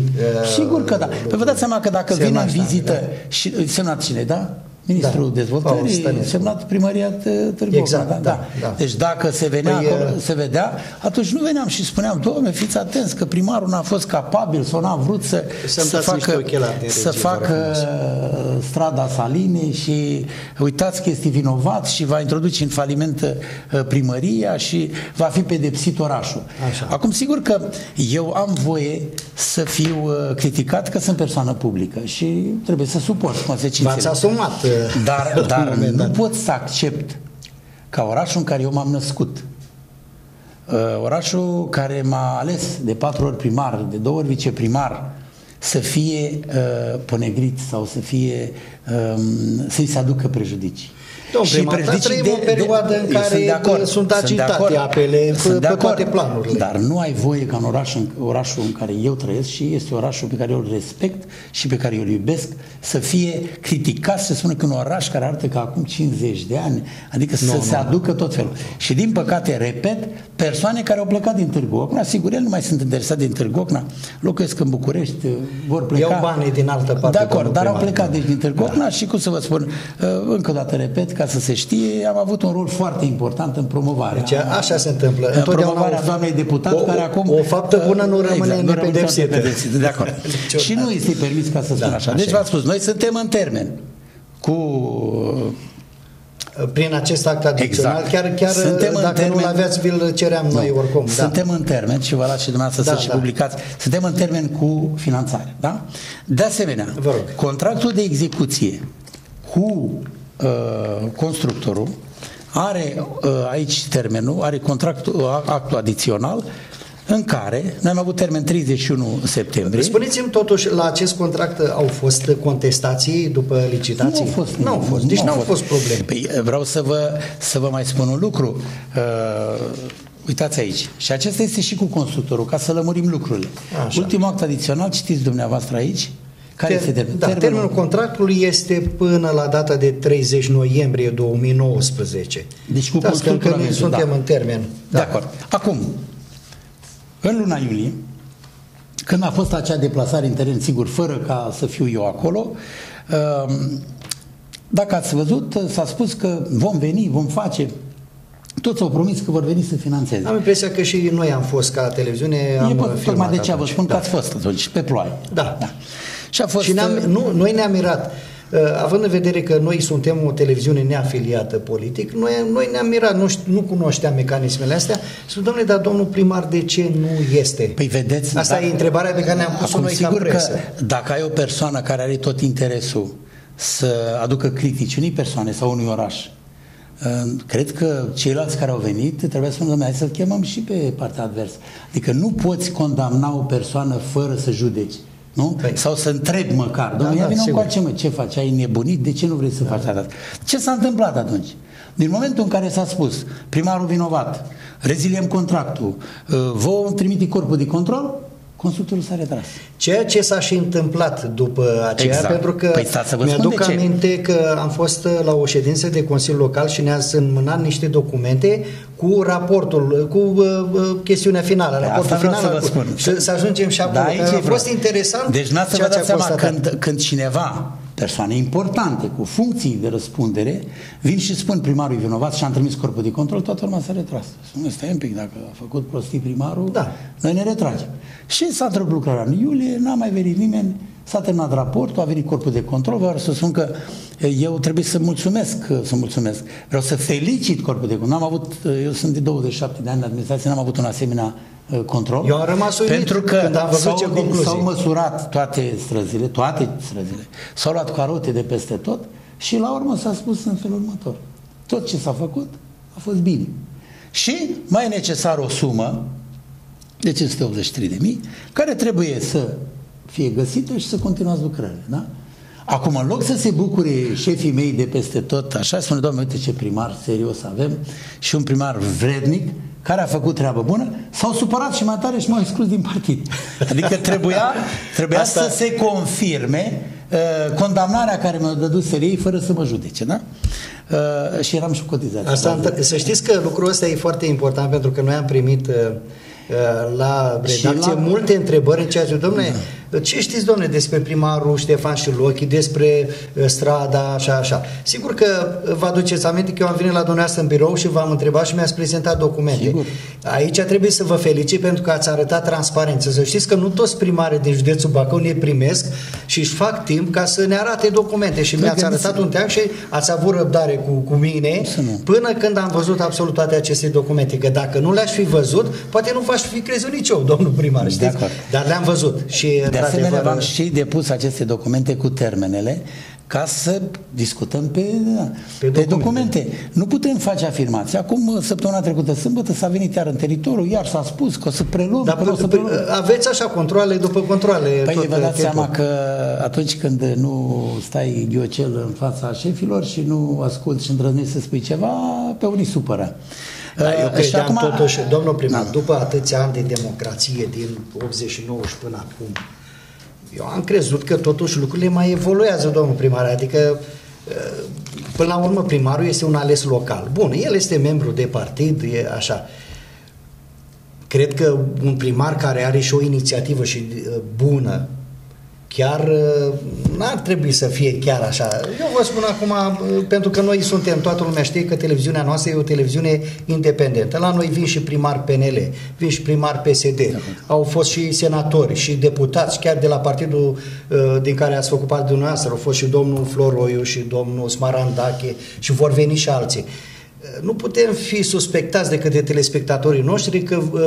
Sigur că da. Păi vă dați seama că dacă vine în vizită da. și semnat cine, da? Ministrul da. Dezvoltării, Paul semnat primăria Târgu exact, da, da. da. Deci dacă se venea păi, acolo, se vedea, atunci nu veneam și spuneam, domnule, fiți atenți că primarul n-a fost capabil sau n-a vrut să, să facă, să facă strada Saline și uitați că este vinovat și va introduce în faliment uh, primăria și va fi pedepsit orașul. Așa. Acum, sigur că eu am voie să fiu uh, criticat că sunt persoană publică și trebuie să suport consecințele. V-ați asumat [laughs] dar, dar nu pot să accept ca orașul în care eu m-am născut, uh, orașul care m-a ales de patru ori primar, de două ori viceprimar, să fie uh, ponegrit sau să fie um, să-i se aducă prejudicii. Domn și prejudicii de, o perioadă în care sunt, de acord, sunt agitate sunt apele sunt pe toate planurile. Dar nu ai voie ca în oraș, în orașul în care eu trăiesc și este orașul pe care eu îl respect și pe care eu îl iubesc, să fie criticat, să spună că un oraș care arată ca acum 50 de ani, adică no, să no. se aducă tot felul. Și din păcate, repet, persoane care au plecat din Târgu Ocna, sigur, ele nu mai sunt interesate din Târgu Ocna, locuiesc în București, vor pleca. Iau banii din altă parte. De acord, dar au plecat deci din Târgu Ocna da. și cum să vă spun, uh, încă o dată repet, ca să se știe, am avut un rol foarte important în promovarea. Deci așa se întâmplă. În promovarea o, doamnei deputat, o, care acum... O faptă bună nu rămâne exact, nepedepsită. De acord. [laughs] și nu este permis ca să spun da, așa. Deci v-ați spus, noi suntem în termen cu prin acest act adițional, exact. chiar, chiar suntem dacă termen, nu-l aveați, vi-l ceream nu. noi oricum. Da. Suntem da. în termen, și vă las și dumneavoastră da, să da. și publicați, suntem în termen cu finanțare. Da? De asemenea, contractul de execuție cu Uh, constructorul are uh, aici termenul, are contractul, uh, actul adițional în care noi am avut termen 31 septembrie. Spuneți-mi totuși, la acest contract au fost contestații după licitații? Nu au fost. Nu au fost, deci nu au fost, fost probleme. Păi, vreau să vă, să vă mai spun un lucru. Uh, uitați aici. Și acesta este și cu constructorul, ca să lămurim lucrurile. Așa. Ultimul act adițional, citiți dumneavoastră aici, care Ter, este termenul? Da, termenul? termenul contractului este până la data de 30 noiembrie 2019. Deci cu da, constructul că suntem da. în termen. Da. De acord. Acum, în luna iulie, când a fost acea deplasare în teren, sigur, fără ca să fiu eu acolo, um, dacă ați văzut, s-a spus că vom veni, vom face, toți au promis că vor veni să finanțeze. Am impresia că și noi am fost ca televiziune. Am e tocmai de ce vă spun da. că ați fost atunci, pe ploaie. Da. da. Și, a fost, și ne-am, uh, nu, noi ne-am mirat. Uh, având în vedere că noi suntem o televiziune neafiliată politic, noi, noi ne-am mirat, nu, nu cunoșteam mecanismele astea. Sunt, domnule, dar domnul primar, de ce nu este? Păi vedeți... Asta dacă, e întrebarea pe care ne-am pus-o noi sigur ca presă. că dacă ai o persoană care are tot interesul să aducă critici unei persoane sau unui oraș, uh, Cred că ceilalți care au venit trebuie să spună, hai să-l chemăm și pe partea adversă. Adică nu poți condamna o persoană fără să judeci Nu? Păi. Sau să întreb măcar, domnule, da, ia vină cu mă, ce faci, ai nebunit, de ce nu vrei să da. faci asta? Ce s-a întâmplat atunci? Din momentul în care s-a spus, primarul vinovat, reziliem contractul, uh, vom trimite corpul de control, constructorul s-a retras. Ceea ce s-a și întâmplat după aceea, exact. pentru că păi mi-aduc aminte că am fost la o ședință de Consiliu Local și ne-a înmânat niște documente cu raportul, cu uh, uh chestiunea finală, păi raportul final. Să, vă spun. Să, să ajungem și acolo. Da, a fost interesant. Deci n-ați să vă dați seama când, când cineva persoane importante, cu funcții de răspundere, vin și spun primarul vinovat și am trimis corpul de control, toată lumea s-a retras. Spune, stai un pic, dacă a făcut prostii primarul, da. noi ne retragem. Și s-a întrebat lucrarea în iulie, n-a mai venit nimeni, s-a terminat raportul, a venit corpul de control, vreau să spun că eu trebuie să mulțumesc, să mulțumesc, vreau să felicit corpul de control. N-am avut, eu sunt de 27 de ani în administrație, n-am avut un asemenea Uh, control. Eu am rămas uimit pentru că când am văzut ce concluzii. S-au măsurat toate străzile, toate străzile, s-au luat carote de peste tot și la urmă s-a spus în felul următor. Tot ce s-a făcut a fost bine. Și mai e necesar o sumă de 583 de mii care trebuie să fie găsită și să continuați lucrările. Da? Acum, în loc să se bucure șefii mei de peste tot, așa spune, doamne, uite ce primar serios avem și un primar vrednic, care a făcut treabă bună, s-au supărat și mai tare și m-au exclus din partid. Adică trebuia, [laughs] trebuia Asta... să se confirme uh, condamnarea care mi-a dădut ei fără să mă judece, da? Uh, și eram și cotizat. Asta, să știți că lucrul ăsta e foarte important pentru că noi am primit uh, uh la redacție la... multe întrebări în ceea ce, domnule, da ce știți, domne, despre primarul Ștefan Șilochi, despre uh, strada, așa, așa? Sigur că vă aduceți aminte că eu am venit la dumneavoastră în birou și v-am întrebat și mi-ați prezentat documente. Sigur. Aici trebuie să vă felicit pentru că ați arătat transparență. Să știți că nu toți primarii din județul Bacău ne primesc și își fac timp ca să ne arate documente și mi-ați arătat un teanc și ați avut răbdare cu, cu mine până când am văzut absolut toate aceste documente. Că dacă nu le-aș fi văzut, poate nu v-aș fi crezut nici eu, domnul primar, știți? Dar le-am văzut. Și de asemenea, v-am și depus aceste documente cu termenele ca să discutăm pe, pe, pe documente. documente. Nu putem face afirmații. Acum, săptămâna trecută, sâmbătă, s-a venit iar în teritoriu, iar s-a spus că o să preluăm. Dar că o să preluăm. aveți așa controle după controle. Păi vă dați seama că atunci când nu stai ghiocel în fața șefilor și nu asculti și îndrăznești să spui ceva, pe unii supără. Da, eu credeam acum... totuși, domnul primar, da. după atâția ani de democrație, din 89 și până acum, eu am crezut că totuși lucrurile mai evoluează, domnul primar, adică uh, până la urmă primarul este un ales local. Bun, el este membru de partid, e așa. Cred că un primar care are și o inițiativă și uh, bună chiar uh, n-ar trebui să fie chiar așa. Eu vă spun acum, uh, pentru că noi suntem, toată lumea știe că televiziunea noastră e o televiziune independentă. La noi vin și primar PNL, vin și primar PSD, au fost și senatori și deputați, chiar de la partidul uh, din care ați făcut parte dumneavoastră, au fost și domnul Floroiu și domnul Smarandache și vor veni și alții nu putem fi suspectați de către telespectatorii noștri că uh,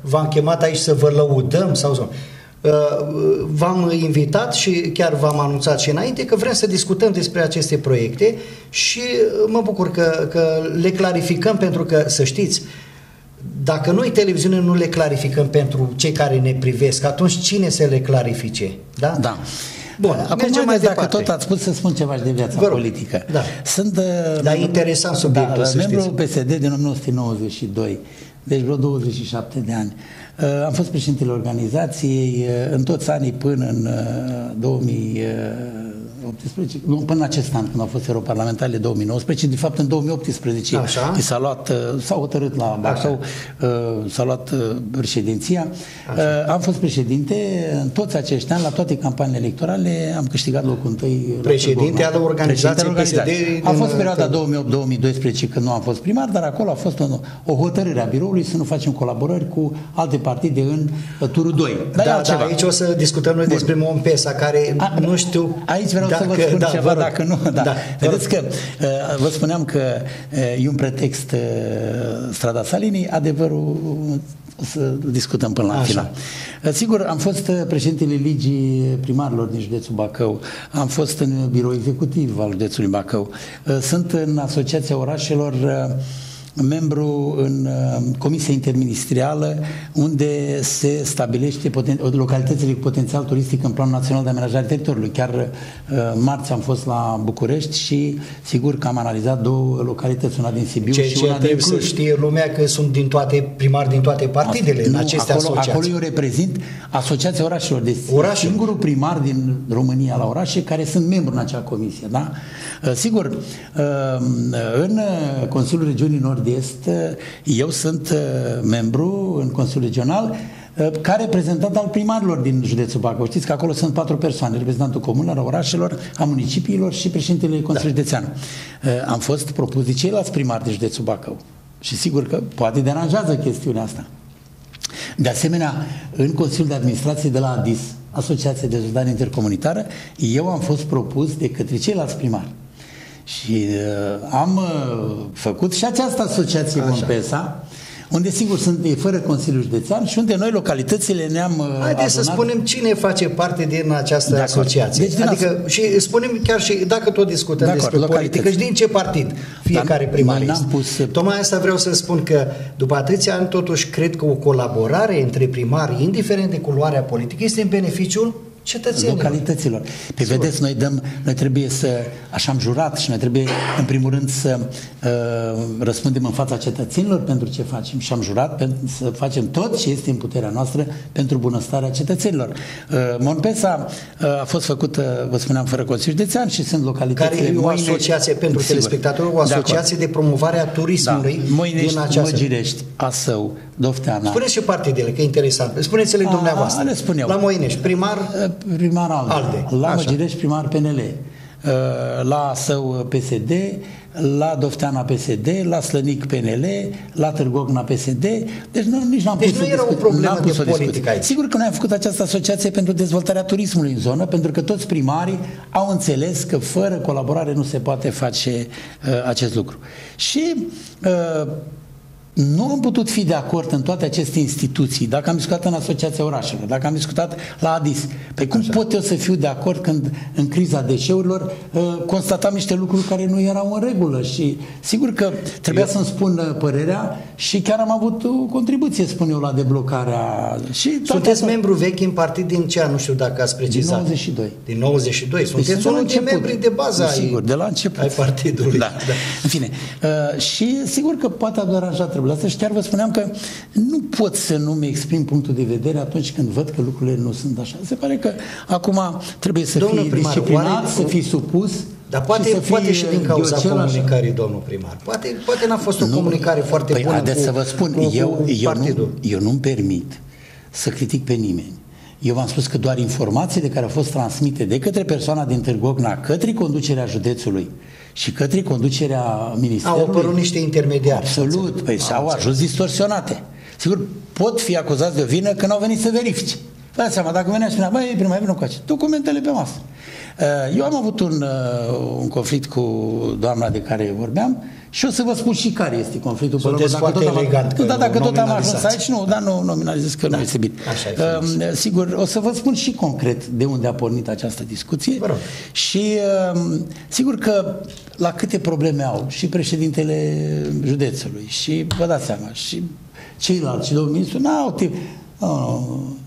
v-am chemat aici să vă lăudăm sau să... Uh, v-am invitat și chiar v-am anunțat și înainte că vrem să discutăm despre aceste proiecte și uh, mă bucur că, că le clarificăm pentru că, să știți, dacă noi televiziune nu le clarificăm pentru cei care ne privesc, atunci cine să le clarifice? Da? Da. Bun, acum mai, mai dacă tot ați spus să spun ceva de viața Vă politică. Da. Sunt, uh, da, interesant subiectul, da, să membru PSD din 1992, deci vreo 27 de ani. Uh, am fost președintele organizației uh, în toți anii până în 2000 2018, nu, până în acest an, când au fost europarlamentare 2019, de fapt în 2018 Așa? s-a luat, uh, s-a hotărât la Bacău, uh, s-a luat uh, președinția. Așa. Am fost președinte în toți acești ani, la toate campaniile electorale, am câștigat locul întâi. Președinte al organizației PSD. A fost perioada 2008-2012 când nu am fost primar, dar acolo a fost o, o hotărâre a biroului să nu facem colaborări cu alte partide în turul 2. Dar da, da, aici o să discutăm noi Bun. despre Mompesa, care a, nu știu... Aici vreau dacă, să vă spun da, ceva, vă dacă nu. Da. da Vedeți că uh, vă spuneam că uh, e un pretext uh, strada Salinii, adevărul să discutăm până la Așa. final. Sigur, am fost președintele Ligii Primarilor din județul Bacău, am fost în birou executiv al județului Bacău, sunt în Asociația Orașelor membru în uh, Comisia Interministerială unde se stabilește poten- localitățile cu potențial turistic în Planul Național de Amenajare Teritoriului. Chiar uh, marți am fost la București și sigur că am analizat două localități, una din Sibiu Ce, și ce una din trebuie Cluj. să știe lumea că sunt din toate primari din toate partidele Asta- în nu, aceste acolo, asociații. Acolo eu reprezint Asociația Orașelor, deci Orașul. singurul primar din România la orașe care sunt membru în acea comisie. Da? Uh, Sigur, uh, în uh, Consiliul Regiunii Nord-Est, uh, eu sunt uh, membru în Consiliul Regional uh, ca reprezentant al primarilor din județul Bacău. Știți că acolo sunt patru persoane, reprezentantul comun al orașelor, a municipiilor și președintele Consiliului da. Județean. Uh, Am fost propus de ceilalți primari de județul Bacău. Și sigur că poate deranjează chestiunea asta. De asemenea, în Consiliul de Administrație de la ADIS, Asociația de Dezvoltare Intercomunitară, eu am fost propus de către ceilalți primari. Și uh, am uh, făcut și această asociație Așa. Mompesa, unde sigur sunt e fără Consiliul Județean și unde noi localitățile ne-am uh, Haideți să adunat. spunem cine face parte din această De acord. asociație. Deci din adică și spunem chiar și dacă tot discutăm De acord, despre localități. politică și din ce partid fiecare Dar primar noi n-am este. pus- Tocmai asta vreau să spun că după atâția ani totuși cred că o colaborare între primari, indiferent de culoarea politică, este în beneficiul cetățenilor. localităților. Pe vedeți, noi dăm, noi trebuie să, așa am jurat și noi trebuie în primul rând să uh, răspundem în fața cetățenilor pentru ce facem și am jurat pentru să facem tot ce este în puterea noastră pentru bunăstarea cetățenilor. Uh, Monpesa uh, a fost făcută, vă spuneam, fără Consiliul Județean și sunt localitățile care e o Moine- asociație pentru Sigur. telespectatori, o De acord. asociație de promovare a turismului da. Moinești, din această... Măgirești, Asău, Dofteana. Spuneți și partidele, că e interesant. Spuneți-le A, dumneavoastră. le spun eu. La Moinești, primar, Primar Alde, Alde, la așa. Măgirești primar PNL, uh, la Său PSD, la Dofteana PSD, la Slănic PNL, la Târgogna PSD. Deci nu, nici n-am Deci pus nu o era o discuție. problemă N-am de pus o discuție. politică aici. Sigur că noi am făcut această asociație pentru dezvoltarea turismului în zonă, pentru că toți primarii au înțeles că fără colaborare nu se poate face uh, acest lucru. Și uh, nu am putut fi de acord în toate aceste instituții, dacă am discutat în Asociația Orașelor, dacă am discutat la ADIS. Pe cum Așa. pot eu să fiu de acord când în criza deșeurilor uh, constatam niște lucruri care nu erau în regulă și sigur că trebuia eu... să-mi spun uh, părerea și chiar am avut o contribuție, spun eu, la deblocarea și toate sunteți astea- membru vechi în partid din ce an? Nu știu dacă ați din precizat. 92. Din 92. Deci Sunteți sunt de la unul din început. membrii de bază ai, Sigur, de la început. ai partidului. Da. da. În fine. Uh, și sigur că poate a deranjat treburile astea și chiar vă spuneam că nu pot să nu-mi exprim punctul de vedere atunci când văd că lucrurile nu sunt așa. Se pare că acum trebuie să Domnul fii primar, disciplinat, oare- să fii supus Dar poate, și să fii poate și din cauza ghiocel, așa. comunicării, domnul primar. Poate, poate n-a fost o Nu. comunicare foarte păi, bună haideți cu, să vă spun, cu, eu, cu eu, partidul. nu, eu nu-mi permit să critic pe nimeni. Eu v-am spus că doar informațiile care au fost transmite de către persoana din Târgogna către conducerea județului și către conducerea Au ministerului apărut niște intermediari. Absolut, păi și-au ajuns distorsionate. Sigur, pot fi acuzați de o vină că n-au venit să verifice. Vă dați seama, dacă venea și spunea, băi, prima vină cu aceea, documentele pe masă. Uh, Eu am avut un, uh, un conflict cu doamna de care vorbeam și o să vă spun și care este conflictul. Sunteți Până la urmă, foarte tot am- elegant că Nu, dar dacă nu tot am ajuns nominalizați. aici, nu, dar nu nominalizez că Da, nu este bine. așa e frumos. Uh, Sigur, o să vă spun și concret de unde a pornit această discuție. Vă rog. Și uh, sigur că la câte probleme au și președintele județului și vă dați seama și ceilalți și domnul ministru n-au timp. Oh,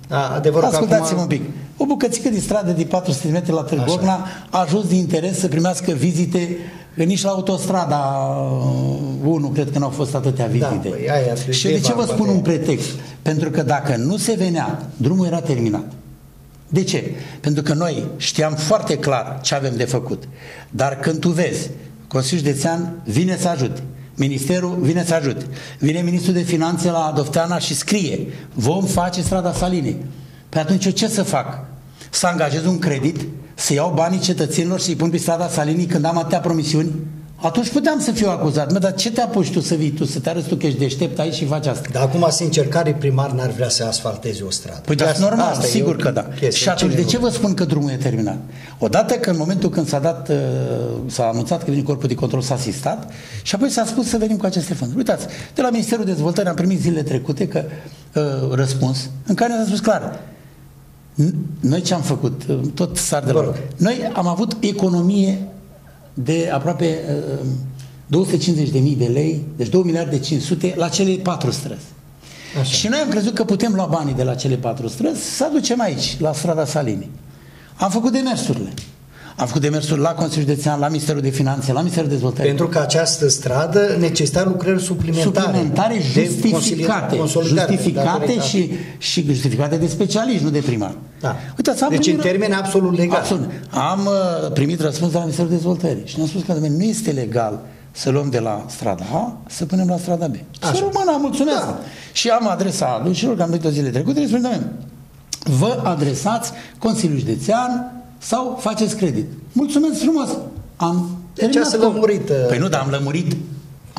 Da, adevărul că Ascultați-mă acum- un pic. O bucățică din stradă de 400 de metri la Târgogna a ajuns de interes să primească vizite că nici la autostrada 1 cred că n-au fost atâtea vizite. păi aia de- și de de ce vă bani, spun poate. un pretext? Pentru că dacă nu se venea, drumul era terminat. De ce? Pentru că noi știam foarte clar ce avem de făcut. Dar când tu vezi, Consiliul Județean vine să ajute, Ministerul vine să ajute, vine Ministrul de Finanțe la Dofteana și scrie, vom face strada Salinei. Păi atunci eu ce să fac? Să angajez un credit, să iau banii cetățenilor și să-i pun pe strada Salinii când am atâtea promisiuni? Atunci puteam să fiu acuzat. Mă, dar ce te apuci tu să vii tu, să te arăți tu că ești deștept aici și faci asta? Dar acum, sincer, care primar n-ar vrea să asfalteze o stradă? Păi dar Asta- normal, asta e sigur o că da. chestie. Și atunci, Cine de ce nu? vă spun că drumul e terminat? Odată că în momentul când s-a dat, uh, s-a anunțat că vine corpul de control, s-a asistat și apoi s-a spus să venim cu aceste fonduri. Uitați, de la Ministerul Dezvoltării am primit zilele trecute că uh, răspuns în care s-a spus clar, N- noi ce am făcut? Uh, Tot sar de Vă la... rog. Noi am avut economie de aproape uh, 250.000 de lei, deci 2 miliarde 500 la cele patru străzi. Așa. Și noi am crezut că putem lua banii de la cele patru străzi să aducem aici, la strada Salini. Am făcut demersurile. Am făcut demersuri la Consiliul Județean, la Ministerul de Finanțe, la Ministerul de Dezvoltare. Pentru că această stradă necesita lucrări suplimentare. Suplimentare justificate. Justificate și, și justificate de specialiști, nu de primar. Da. Uitați, am deci primit, în termeni absolut legal. Absolut. Am uh, primit răspuns de la Ministerul de Dezvoltare și ne-am spus că nu este legal să luăm de la strada A să punem la strada B. Așa. Să rămână, mulțumesc. Da. Și am adresat aducerilor, că am venit o zile trecute, spune, vă adresați Consiliul Județean, sau faceți credit. Mulțumesc frumos! Am deci ați lămurit. Păi nu, dar am lămurit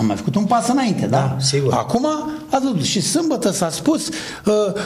am mai făcut un pas înainte, da? da sigur. Acum, atât. Și sâmbătă s-a spus, uh,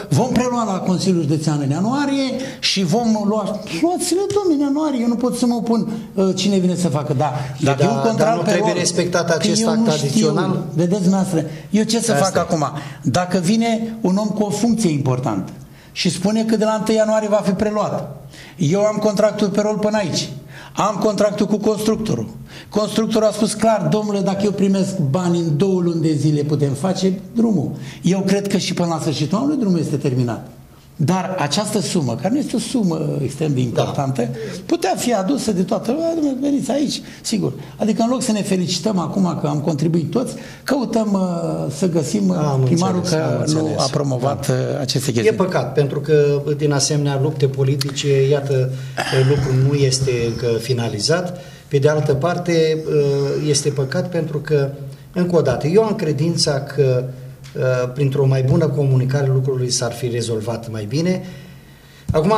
vom prelua la Consiliul Județean în ianuarie și vom lua... Luați-le, domnule, în ianuarie, eu nu pot să mă opun uh, cine vine să facă. Da, dacă da, e un contract dar nu trebuie rol, respectat acest act adițional? Știu. Vedeți, noastră, eu ce să Asta fac acum? Dacă vine un om cu o funcție importantă și spune că de la 1 ianuarie va fi preluat, eu am contractul pe rol până aici. Am contractul cu constructorul. Constructorul a spus clar, domnule, dacă eu primesc bani în două luni de zile, putem face drumul. Eu cred că și până la sfârșitul anului drumul este terminat. Dar această sumă, care nu este o sumă extrem de importantă, da. putea fi adusă de toată lumea, veniți aici, sigur. Adică în loc să ne felicităm acum că am contribuit toți, căutăm uh, să găsim uh, am primarul înțeles, că nu a promovat da. Uh, aceste chestii. E păcat, pentru că din asemenea lupte politice, iată, lucrul nu este încă finalizat. Pe de altă parte, este păcat pentru că, încă o dată, eu am credința că Uh, printr-o mai bună comunicare lucrurile s-ar fi rezolvat mai bine. Acum,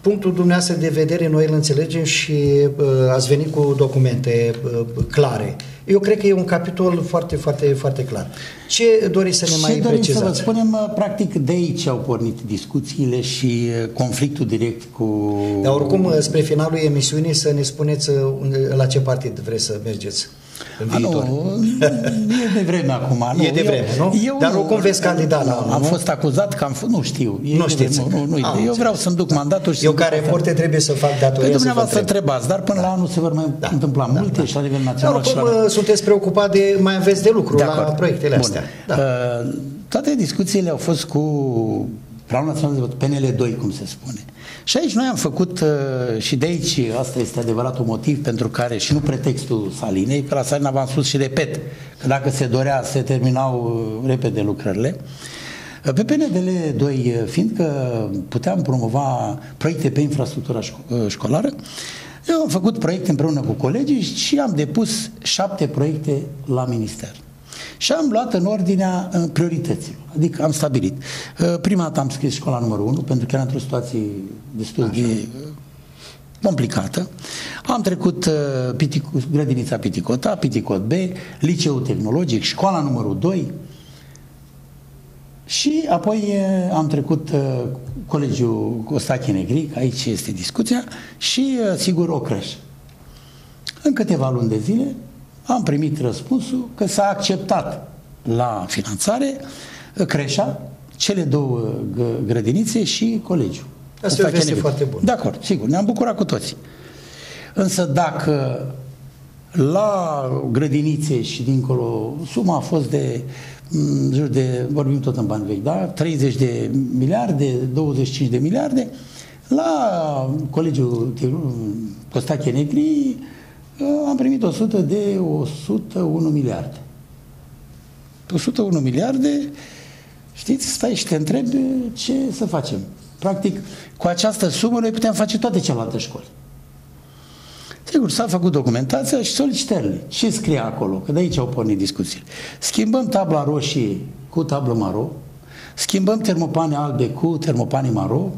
punctul dumneavoastră de vedere noi îl înțelegem și uh, ați venit cu documente uh, clare. Eu cred că e un capitol foarte, foarte, foarte clar. Ce doriți să ne Ce mai dorim precizați? să vă spunem, uh, practic de aici au pornit discuțiile și conflictul direct cu... Dar oricum, spre finalul emisiunii să ne spuneți la ce partid vreți să mergeți în viitor. Nu, e de vreme acum. Nu. E de vreme, eu, nu? Eu, Dar oricum veți candida la Am fost acuzat că am fost, nu știu. E nu știți. Nu, nu, nu, eu vreau să-mi duc da. mandatul și Eu ca reporter trebuie să fac datoria Păi dumneavoastră să întrebați, dar până da. la anul se vor mai da. întâmpla da. multe da. și la nivel național. Dar oricum la... Uh, sunteți preocupat de, mai aveți de lucru de la proiectele Bun. astea. Da. Uh, toate discuțiile au fost cu Planul Național de PNL2, cum se spune. Și aici noi am făcut, uh, și de aici, asta este adevăratul motiv pentru care, și nu pretextul Salinei, că la Salina v-am spus și repet, că dacă se dorea, se terminau uh, repede lucrările. Uh, pe PNDL 2, fiindcă puteam promova proiecte pe infrastructura școlară, eu am făcut proiecte împreună cu colegii și am depus șapte proiecte la minister. Și am luat în ordinea priorităților. Adică am stabilit. Uh, prima dată am scris școala numărul 1, pentru că era într-o situație destul Așa. de uh, complicată. Am trecut uh, Pitico, grădinița Piticota, Piticot B, liceul tehnologic, școala numărul 2 și apoi am trecut colegiul Costache Negri, aici este discuția, și sigur o creșă. În câteva luni de zile am primit răspunsul că s-a acceptat la finanțare creșa, cele două grădinițe și colegiul. Asta e o veste foarte bună. De acord, sigur, ne-am bucurat cu toții. Însă dacă la grădinițe și dincolo suma a fost de în jur de, vorbim tot în bani vechi, da? 30 de miliarde, 25 de miliarde, la colegiul Costache Negri am primit 100 de 101 miliarde. 101 miliarde Știți, stai și te întrebi ce să facem. Practic, cu această sumă noi putem face toate celelalte școli. Sigur, s-a făcut documentația și solicitările. Ce scrie acolo? Că de aici au pornit discuțiile. Schimbăm tabla roșie cu tablă maro, schimbăm termopane albe cu termopane maro,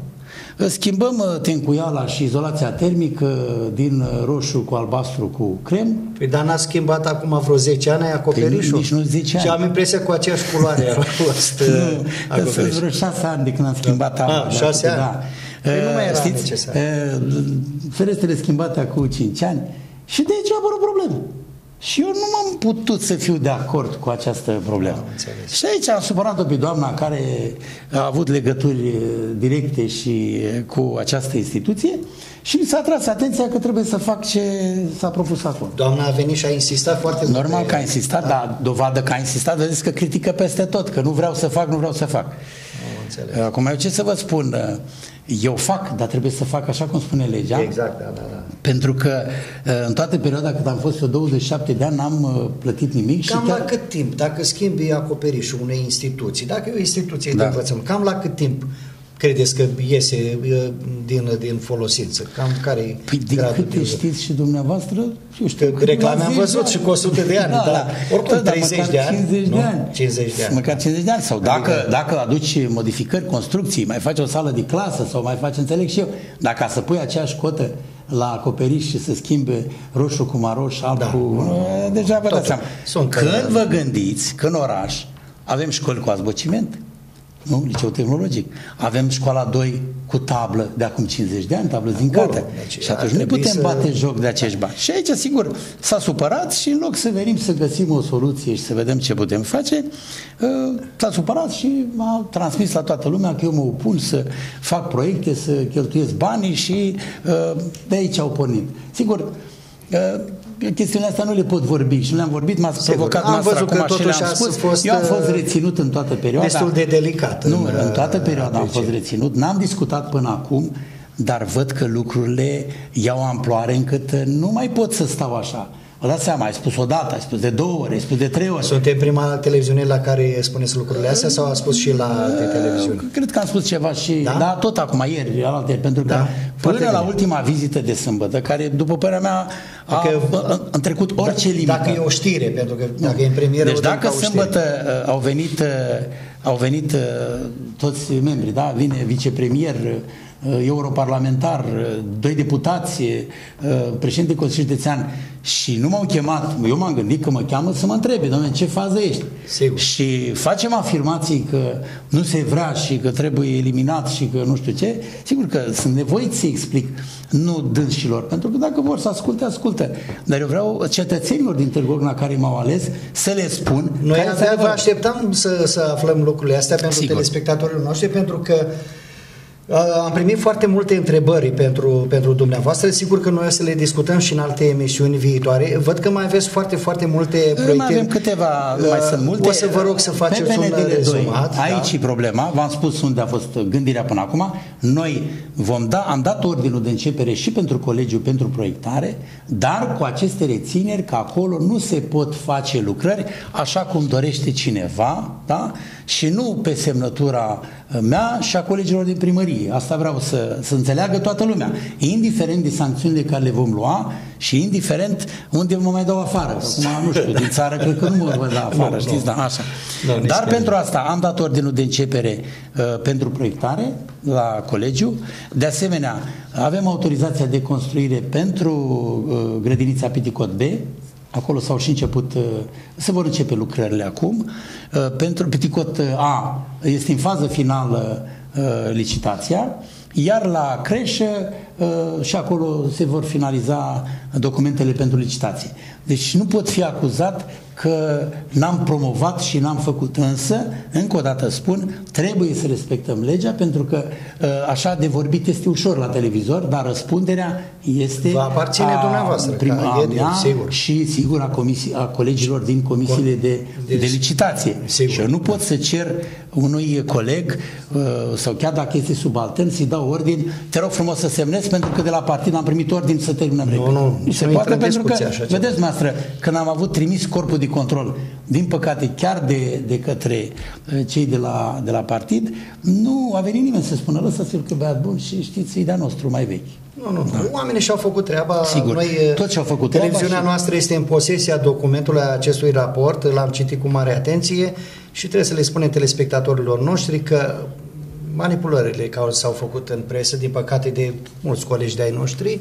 Schimbăm uh, tencuiala și izolația termică din uh, roșu cu albastru cu crem. Păi dar n-a schimbat acum vreo 10 ani acoperișul? Păi, nici nu 10 ani. Și am impresia cu aceeași culoare a fost [laughs] uh, acoperișul. vreo 6 ani de când am schimbat da. apa. 6 ani? Da. Păi nu mai era Știți, necesar. Ferestrele schimbate cu 5 ani și de aici a apărut problemă. Și eu nu m-am putut să fiu de acord cu această problemă. Și aici am supărat-o pe doamna care a avut legături directe și cu această instituție și mi s-a tras atenția că trebuie să fac ce s-a propus acolo. Doamna a venit și a insistat foarte mult. Normal că a insistat, da. dar dovadă că a insistat, vedeți că critică peste tot, că nu vreau să fac, nu vreau să fac. Acum eu ce să vă spun, eu fac, dar trebuie să fac așa cum spune legea. Exact, da, da, da. Pentru că în toată perioada cât am fost eu 27 de ani n-am uh, plătit nimic. Cam și chiar... la cât timp, dacă schimbi acoperișul unei instituții, dacă e o instituție da. de învățământ, cam la cât timp credeți că iese din, din folosință? Cam care păi din câte de știți și dumneavoastră, eu știu că reclame am văzut și cu 100 de ani, da, da. oricum da, 30 de ani, 50 nu? de ani. 50 de ani. Măcar 50 de ani. Sau dacă, adică... dacă aduci modificări, construcții, mai faci o sală de clasă sau mai faci, înțeleg și eu, dacă să pui aceeași cotă la acoperiș și să schimbe roșu cu maroș, alb da. cu... Deja vă dați seama. Când vă gândiți că în oraș avem școli cu azbociment, nu? Liceu tehnologic. Avem școala 2 cu tablă de acum 50 de ani, tablă din carte. Deci, și atunci nu putem să... bate joc de acești bani. Și aici, sigur, s-a supărat și în loc să venim să găsim o soluție și să vedem ce putem face, ă, s-a supărat și m-a transmis la toată lumea că eu mă opun să fac proiecte, să cheltuiesc banii și ă, de aici au pornit. Sigur, ă, chestiunile astea nu le pot vorbi și nu le-am vorbit, m-ați provocat am văzut acum că și le-am spus. Fost, Eu am fost uh, reținut în toată perioada. Destul de delicat. Nu, în, în toată perioada am fost reținut. N-am discutat până acum, dar văd că lucrurile iau amploare încât nu mai pot să stau așa. Vă dați seama, ai spus o dată, ai spus de două ori, ai spus de trei ori. Suntem prima televiziune la care spuneți lucrurile astea sau a spus și la alte televiziuni? Cred că am spus ceva și, da, da tot acum, ieri, alaltă pentru că da, până la bine. ultima vizită de sâmbătă, care după părerea mea a, dacă, a, trecut orice da, limită. Dacă e o știre, pentru că dacă nu. e în premieră... Deci dacă sâmbătă uh, au venit, uh, au venit uh, toți membrii, da? vine vicepremier, Uh, europarlamentar, uh, doi deputați, uh, președinte Consiliului Județean și nu m-au chemat, eu m-am gândit că mă cheamă să mă întrebe, domnule, ce fază ești? Sigur. Și facem afirmații că nu se vrea și că trebuie eliminat și că nu știu ce, sigur că sunt nevoit să explic, nu dânșilor, pentru că dacă vor să asculte, ascultă. Dar eu vreau cetățenilor din Târgu care m-au ales să le spun... Noi abia vă așteptam să, să aflăm lucrurile astea pentru sigur. telespectatorii noștri, pentru că am primit foarte multe întrebări pentru, pentru dumneavoastră. Sigur că noi o să le discutăm și în alte emisiuni viitoare. Văd că mai aveți foarte, foarte multe proiecte. Mai avem câteva, mai sunt multe. O să vă rog să faceți un rezumat. Aici da? e problema. V-am spus unde a fost gândirea până acum. Noi vom da, am dat ordinul de începere și pentru colegiu, pentru proiectare, dar cu aceste rețineri că acolo nu se pot face lucrări așa cum dorește cineva, da? și nu pe semnătura mea și a colegilor din primărie. Asta vreau să, să înțeleagă toată lumea. Indiferent de sancțiunile care le vom lua și indiferent unde mă mai dau afară. Acum, nu știu, din țară cred că nu mă văd la afară, nu, știți, da, așa. Nu, Dar pentru asta am dat ordinul de începere uh, pentru proiectare la colegiu. De asemenea, avem autorizația de construire pentru uh, grădinița Piticot B, Acolo s-au și început, uh, se vor începe lucrările acum. Uh, pentru Piticot uh, A este în fază finală licitația, iar la creșă și acolo se vor finaliza documentele pentru licitație. Deci nu pot fi acuzat că n-am promovat și n-am făcut. Însă, încă o dată spun, trebuie să respectăm legea pentru că ă, așa de vorbit este ușor la televizor, dar răspunderea este Va aparține a, dumneavoastră, prima, a mea sigur. și sigur a, comisii, a colegilor din comisiile de, de, de licitație. Sigur. Și eu nu pot să cer unui coleg uh, sau chiar dacă este subaltern să-i dau ordin, te rog frumos să semnezi pentru că de la partid am primit ordin să terminăm Nu, nu, nu se poate pentru că, vedeți, noastră, când am avut trimis corpul de control, din păcate chiar de, de către uh, cei de la, de la partid, nu a venit nimeni să spună, lăsați-l că băiat bun și știți, e de-a nostru mai vechi. Nu, nu, da. oamenii și-au făcut treaba. Sigur, Noi, tot și-au făcut Televiziunea treaba noastră este în posesia documentului acestui raport, l-am citit cu mare atenție și trebuie să le spunem telespectatorilor noștri că manipulările care s-au făcut în presă, din păcate de mulți colegi de ai noștri,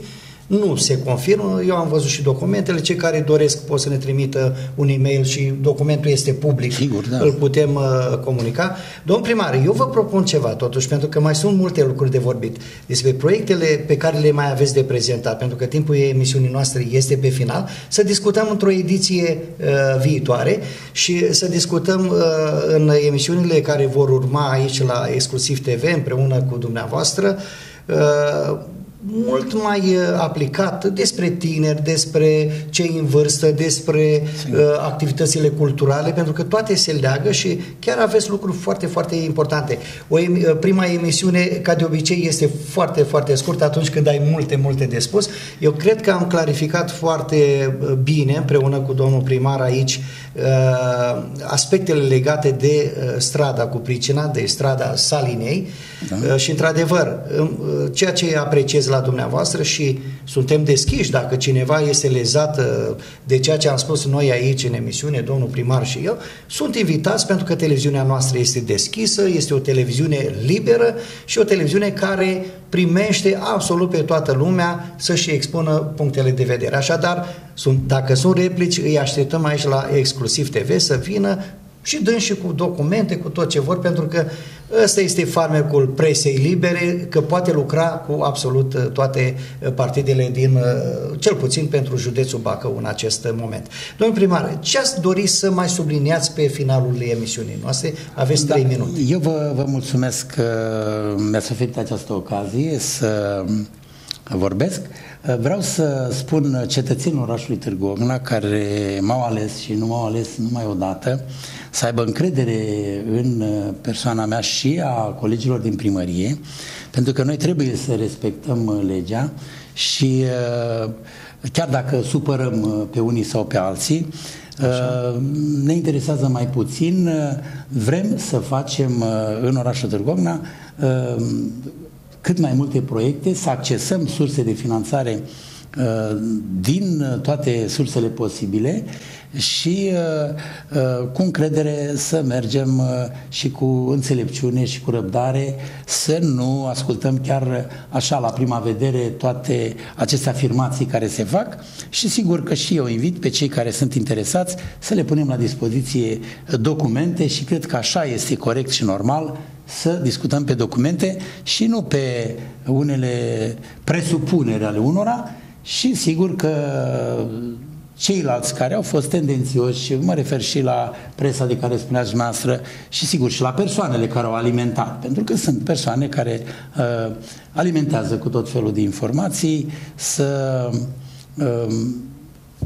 nu se confirmă. Eu am văzut și documentele. Cei care doresc pot să ne trimită un e-mail și documentul este public. Sigur, da. Îl putem uh, comunica. Domn primar, eu vă propun ceva totuși, pentru că mai sunt multe lucruri de vorbit despre proiectele pe care le mai aveți de prezentat, pentru că timpul emisiunii noastre este pe final, să discutăm într-o ediție uh, viitoare și să discutăm uh, în emisiunile care vor urma aici la Exclusiv TV împreună cu dumneavoastră uh, mult mai uh, aplicat despre tineri, despre cei în vârstă, despre uh, activitățile culturale, pentru că toate se leagă și chiar aveți lucruri foarte, foarte importante. O, uh, prima emisiune, ca de obicei, este foarte, foarte scurtă atunci când ai multe, multe de spus. Eu cred că am clarificat foarte uh, bine, împreună cu domnul primar aici, uh, aspectele legate de uh, strada cu pricina, de strada Salinei da. uh, și, într-adevăr, uh, ceea ce apreciez la dumneavoastră și suntem deschiși dacă cineva este lezat uh, de ceea ce am spus noi aici în emisiune, domnul primar și eu, sunt invitați pentru că televiziunea noastră este deschisă, este o televiziune liberă și o televiziune care primește absolut pe toată lumea să-și expună punctele de vedere. Așadar, sunt, dacă sunt replici, îi așteptăm aici la Exclusiv TV să vină și dând și cu documente, cu tot ce vor, pentru că ăsta este farmecul presei libere, că poate lucra cu absolut uh, toate uh, partidele din, uh, cel puțin pentru județul Bacău în acest moment. Domnul primar, ce ați dori să mai subliniați pe finalul emisiunii noastre? Aveți da, trei minute. Eu vă, vă mulțumesc că mi-ați oferit această ocazie să vorbesc. Vreau să spun cetățenilor orașului Târgu Ogna, care m-au ales și nu m-au ales numai odată, să aibă încredere în persoana mea și a colegilor din primărie, pentru că noi trebuie să respectăm legea și chiar dacă supărăm pe unii sau pe alții, Așa. ne interesează mai puțin, vrem să facem în orașul Târgovna cât mai multe proiecte, să accesăm surse de finanțare uh, din toate sursele posibile și uh, uh, cu încredere să mergem și cu înțelepciune și cu răbdare să nu ascultăm chiar așa la prima vedere toate aceste afirmații care se fac. Și sigur că și eu invit pe cei care sunt interesați să le punem la dispoziție documente și cred că așa este corect și normal să discutăm pe documente și nu pe unele presupuneri ale unora și sigur că ceilalți care au fost tendențioși, și mă refer și la presa de care spuneați noastră și sigur și la persoanele care au alimentat, pentru că sunt persoane care uh, alimentează cu tot felul de informații să uh,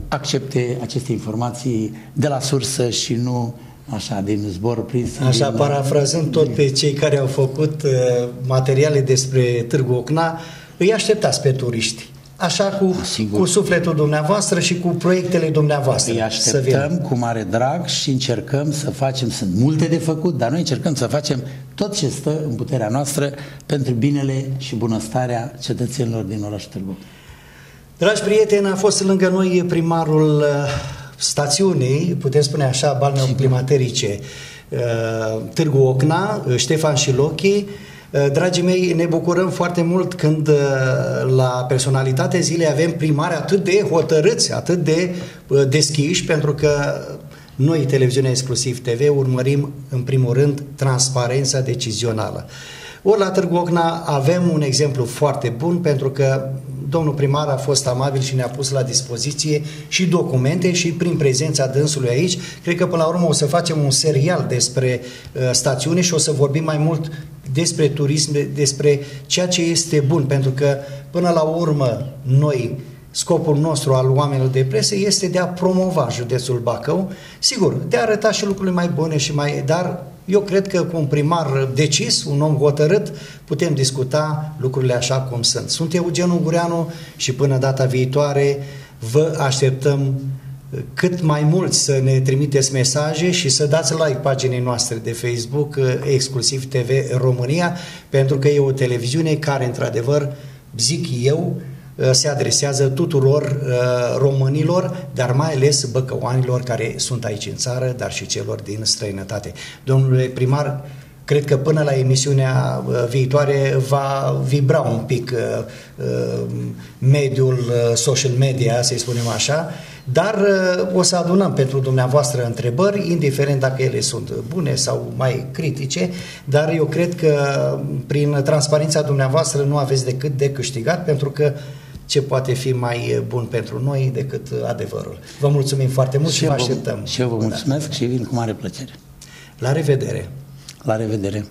accepte aceste informații de la sursă și nu așa, din zbor prins. Așa, din... parafrazând tot pe cei care au făcut uh, materiale despre Târgu Ocna, îi așteptați pe turiști. Așa cu, cu sufletul dumneavoastră și cu proiectele dumneavoastră. Îi așteptăm cu mare drag și încercăm să facem, sunt multe de făcut, dar noi încercăm să facem tot ce stă în puterea noastră pentru binele și bunăstarea cetățenilor din orașul Târgu. Dragi prieteni, a fost lângă noi primarul uh, stațiunii, putem spune așa, balneoclimaterice uh, Târgu Ocna, uh, Ștefan Șilochi. Uh, dragii mei, ne bucurăm foarte mult când la personalitate zilei avem primari atât de hotărâți, atât de deschiși, pentru că noi, televiziunea exclusiv TV, urmărim în primul rând transparența decizională. Ori la Târgu Ocna avem un exemplu foarte bun pentru că domnul primar a fost amabil și ne-a pus la dispoziție și documente și prin prezența dânsului aici, cred că până la urmă o să facem un serial despre uh, stațiune și o să vorbim mai mult despre turism, despre ceea ce este bun, pentru că până la urmă noi Scopul nostru al oamenilor de presă este de a promova județul Bacău, sigur, de a arăta și lucrurile mai bune și mai, dar eu cred că cu un primar decis, un om hotărât, putem discuta lucrurile așa cum sunt. Sunt Eugen Ungureanu și până data viitoare vă așteptăm cât mai mulți să ne trimiteți mesaje și să dați like paginii noastre de Facebook, exclusiv TV România, pentru că e o televiziune care, într-adevăr, zic eu, Uh, se adresează tuturor uh, românilor, dar mai ales băcăoanilor care sunt aici în țară, dar și celor din străinătate. Domnule primar, cred că până la emisiunea viitoare va vibra un pic mediul social media, să-i spunem așa, dar o să adunăm pentru dumneavoastră întrebări, indiferent dacă ele sunt bune sau mai critice, dar eu cred că prin transparența dumneavoastră nu aveți decât de câștigat, pentru că ce poate fi mai bun pentru noi decât adevărul. Vă mulțumim foarte mult și, și vă așteptăm. Și eu vă mulțumesc da. și vin cu mare plăcere. La revedere! La revedere!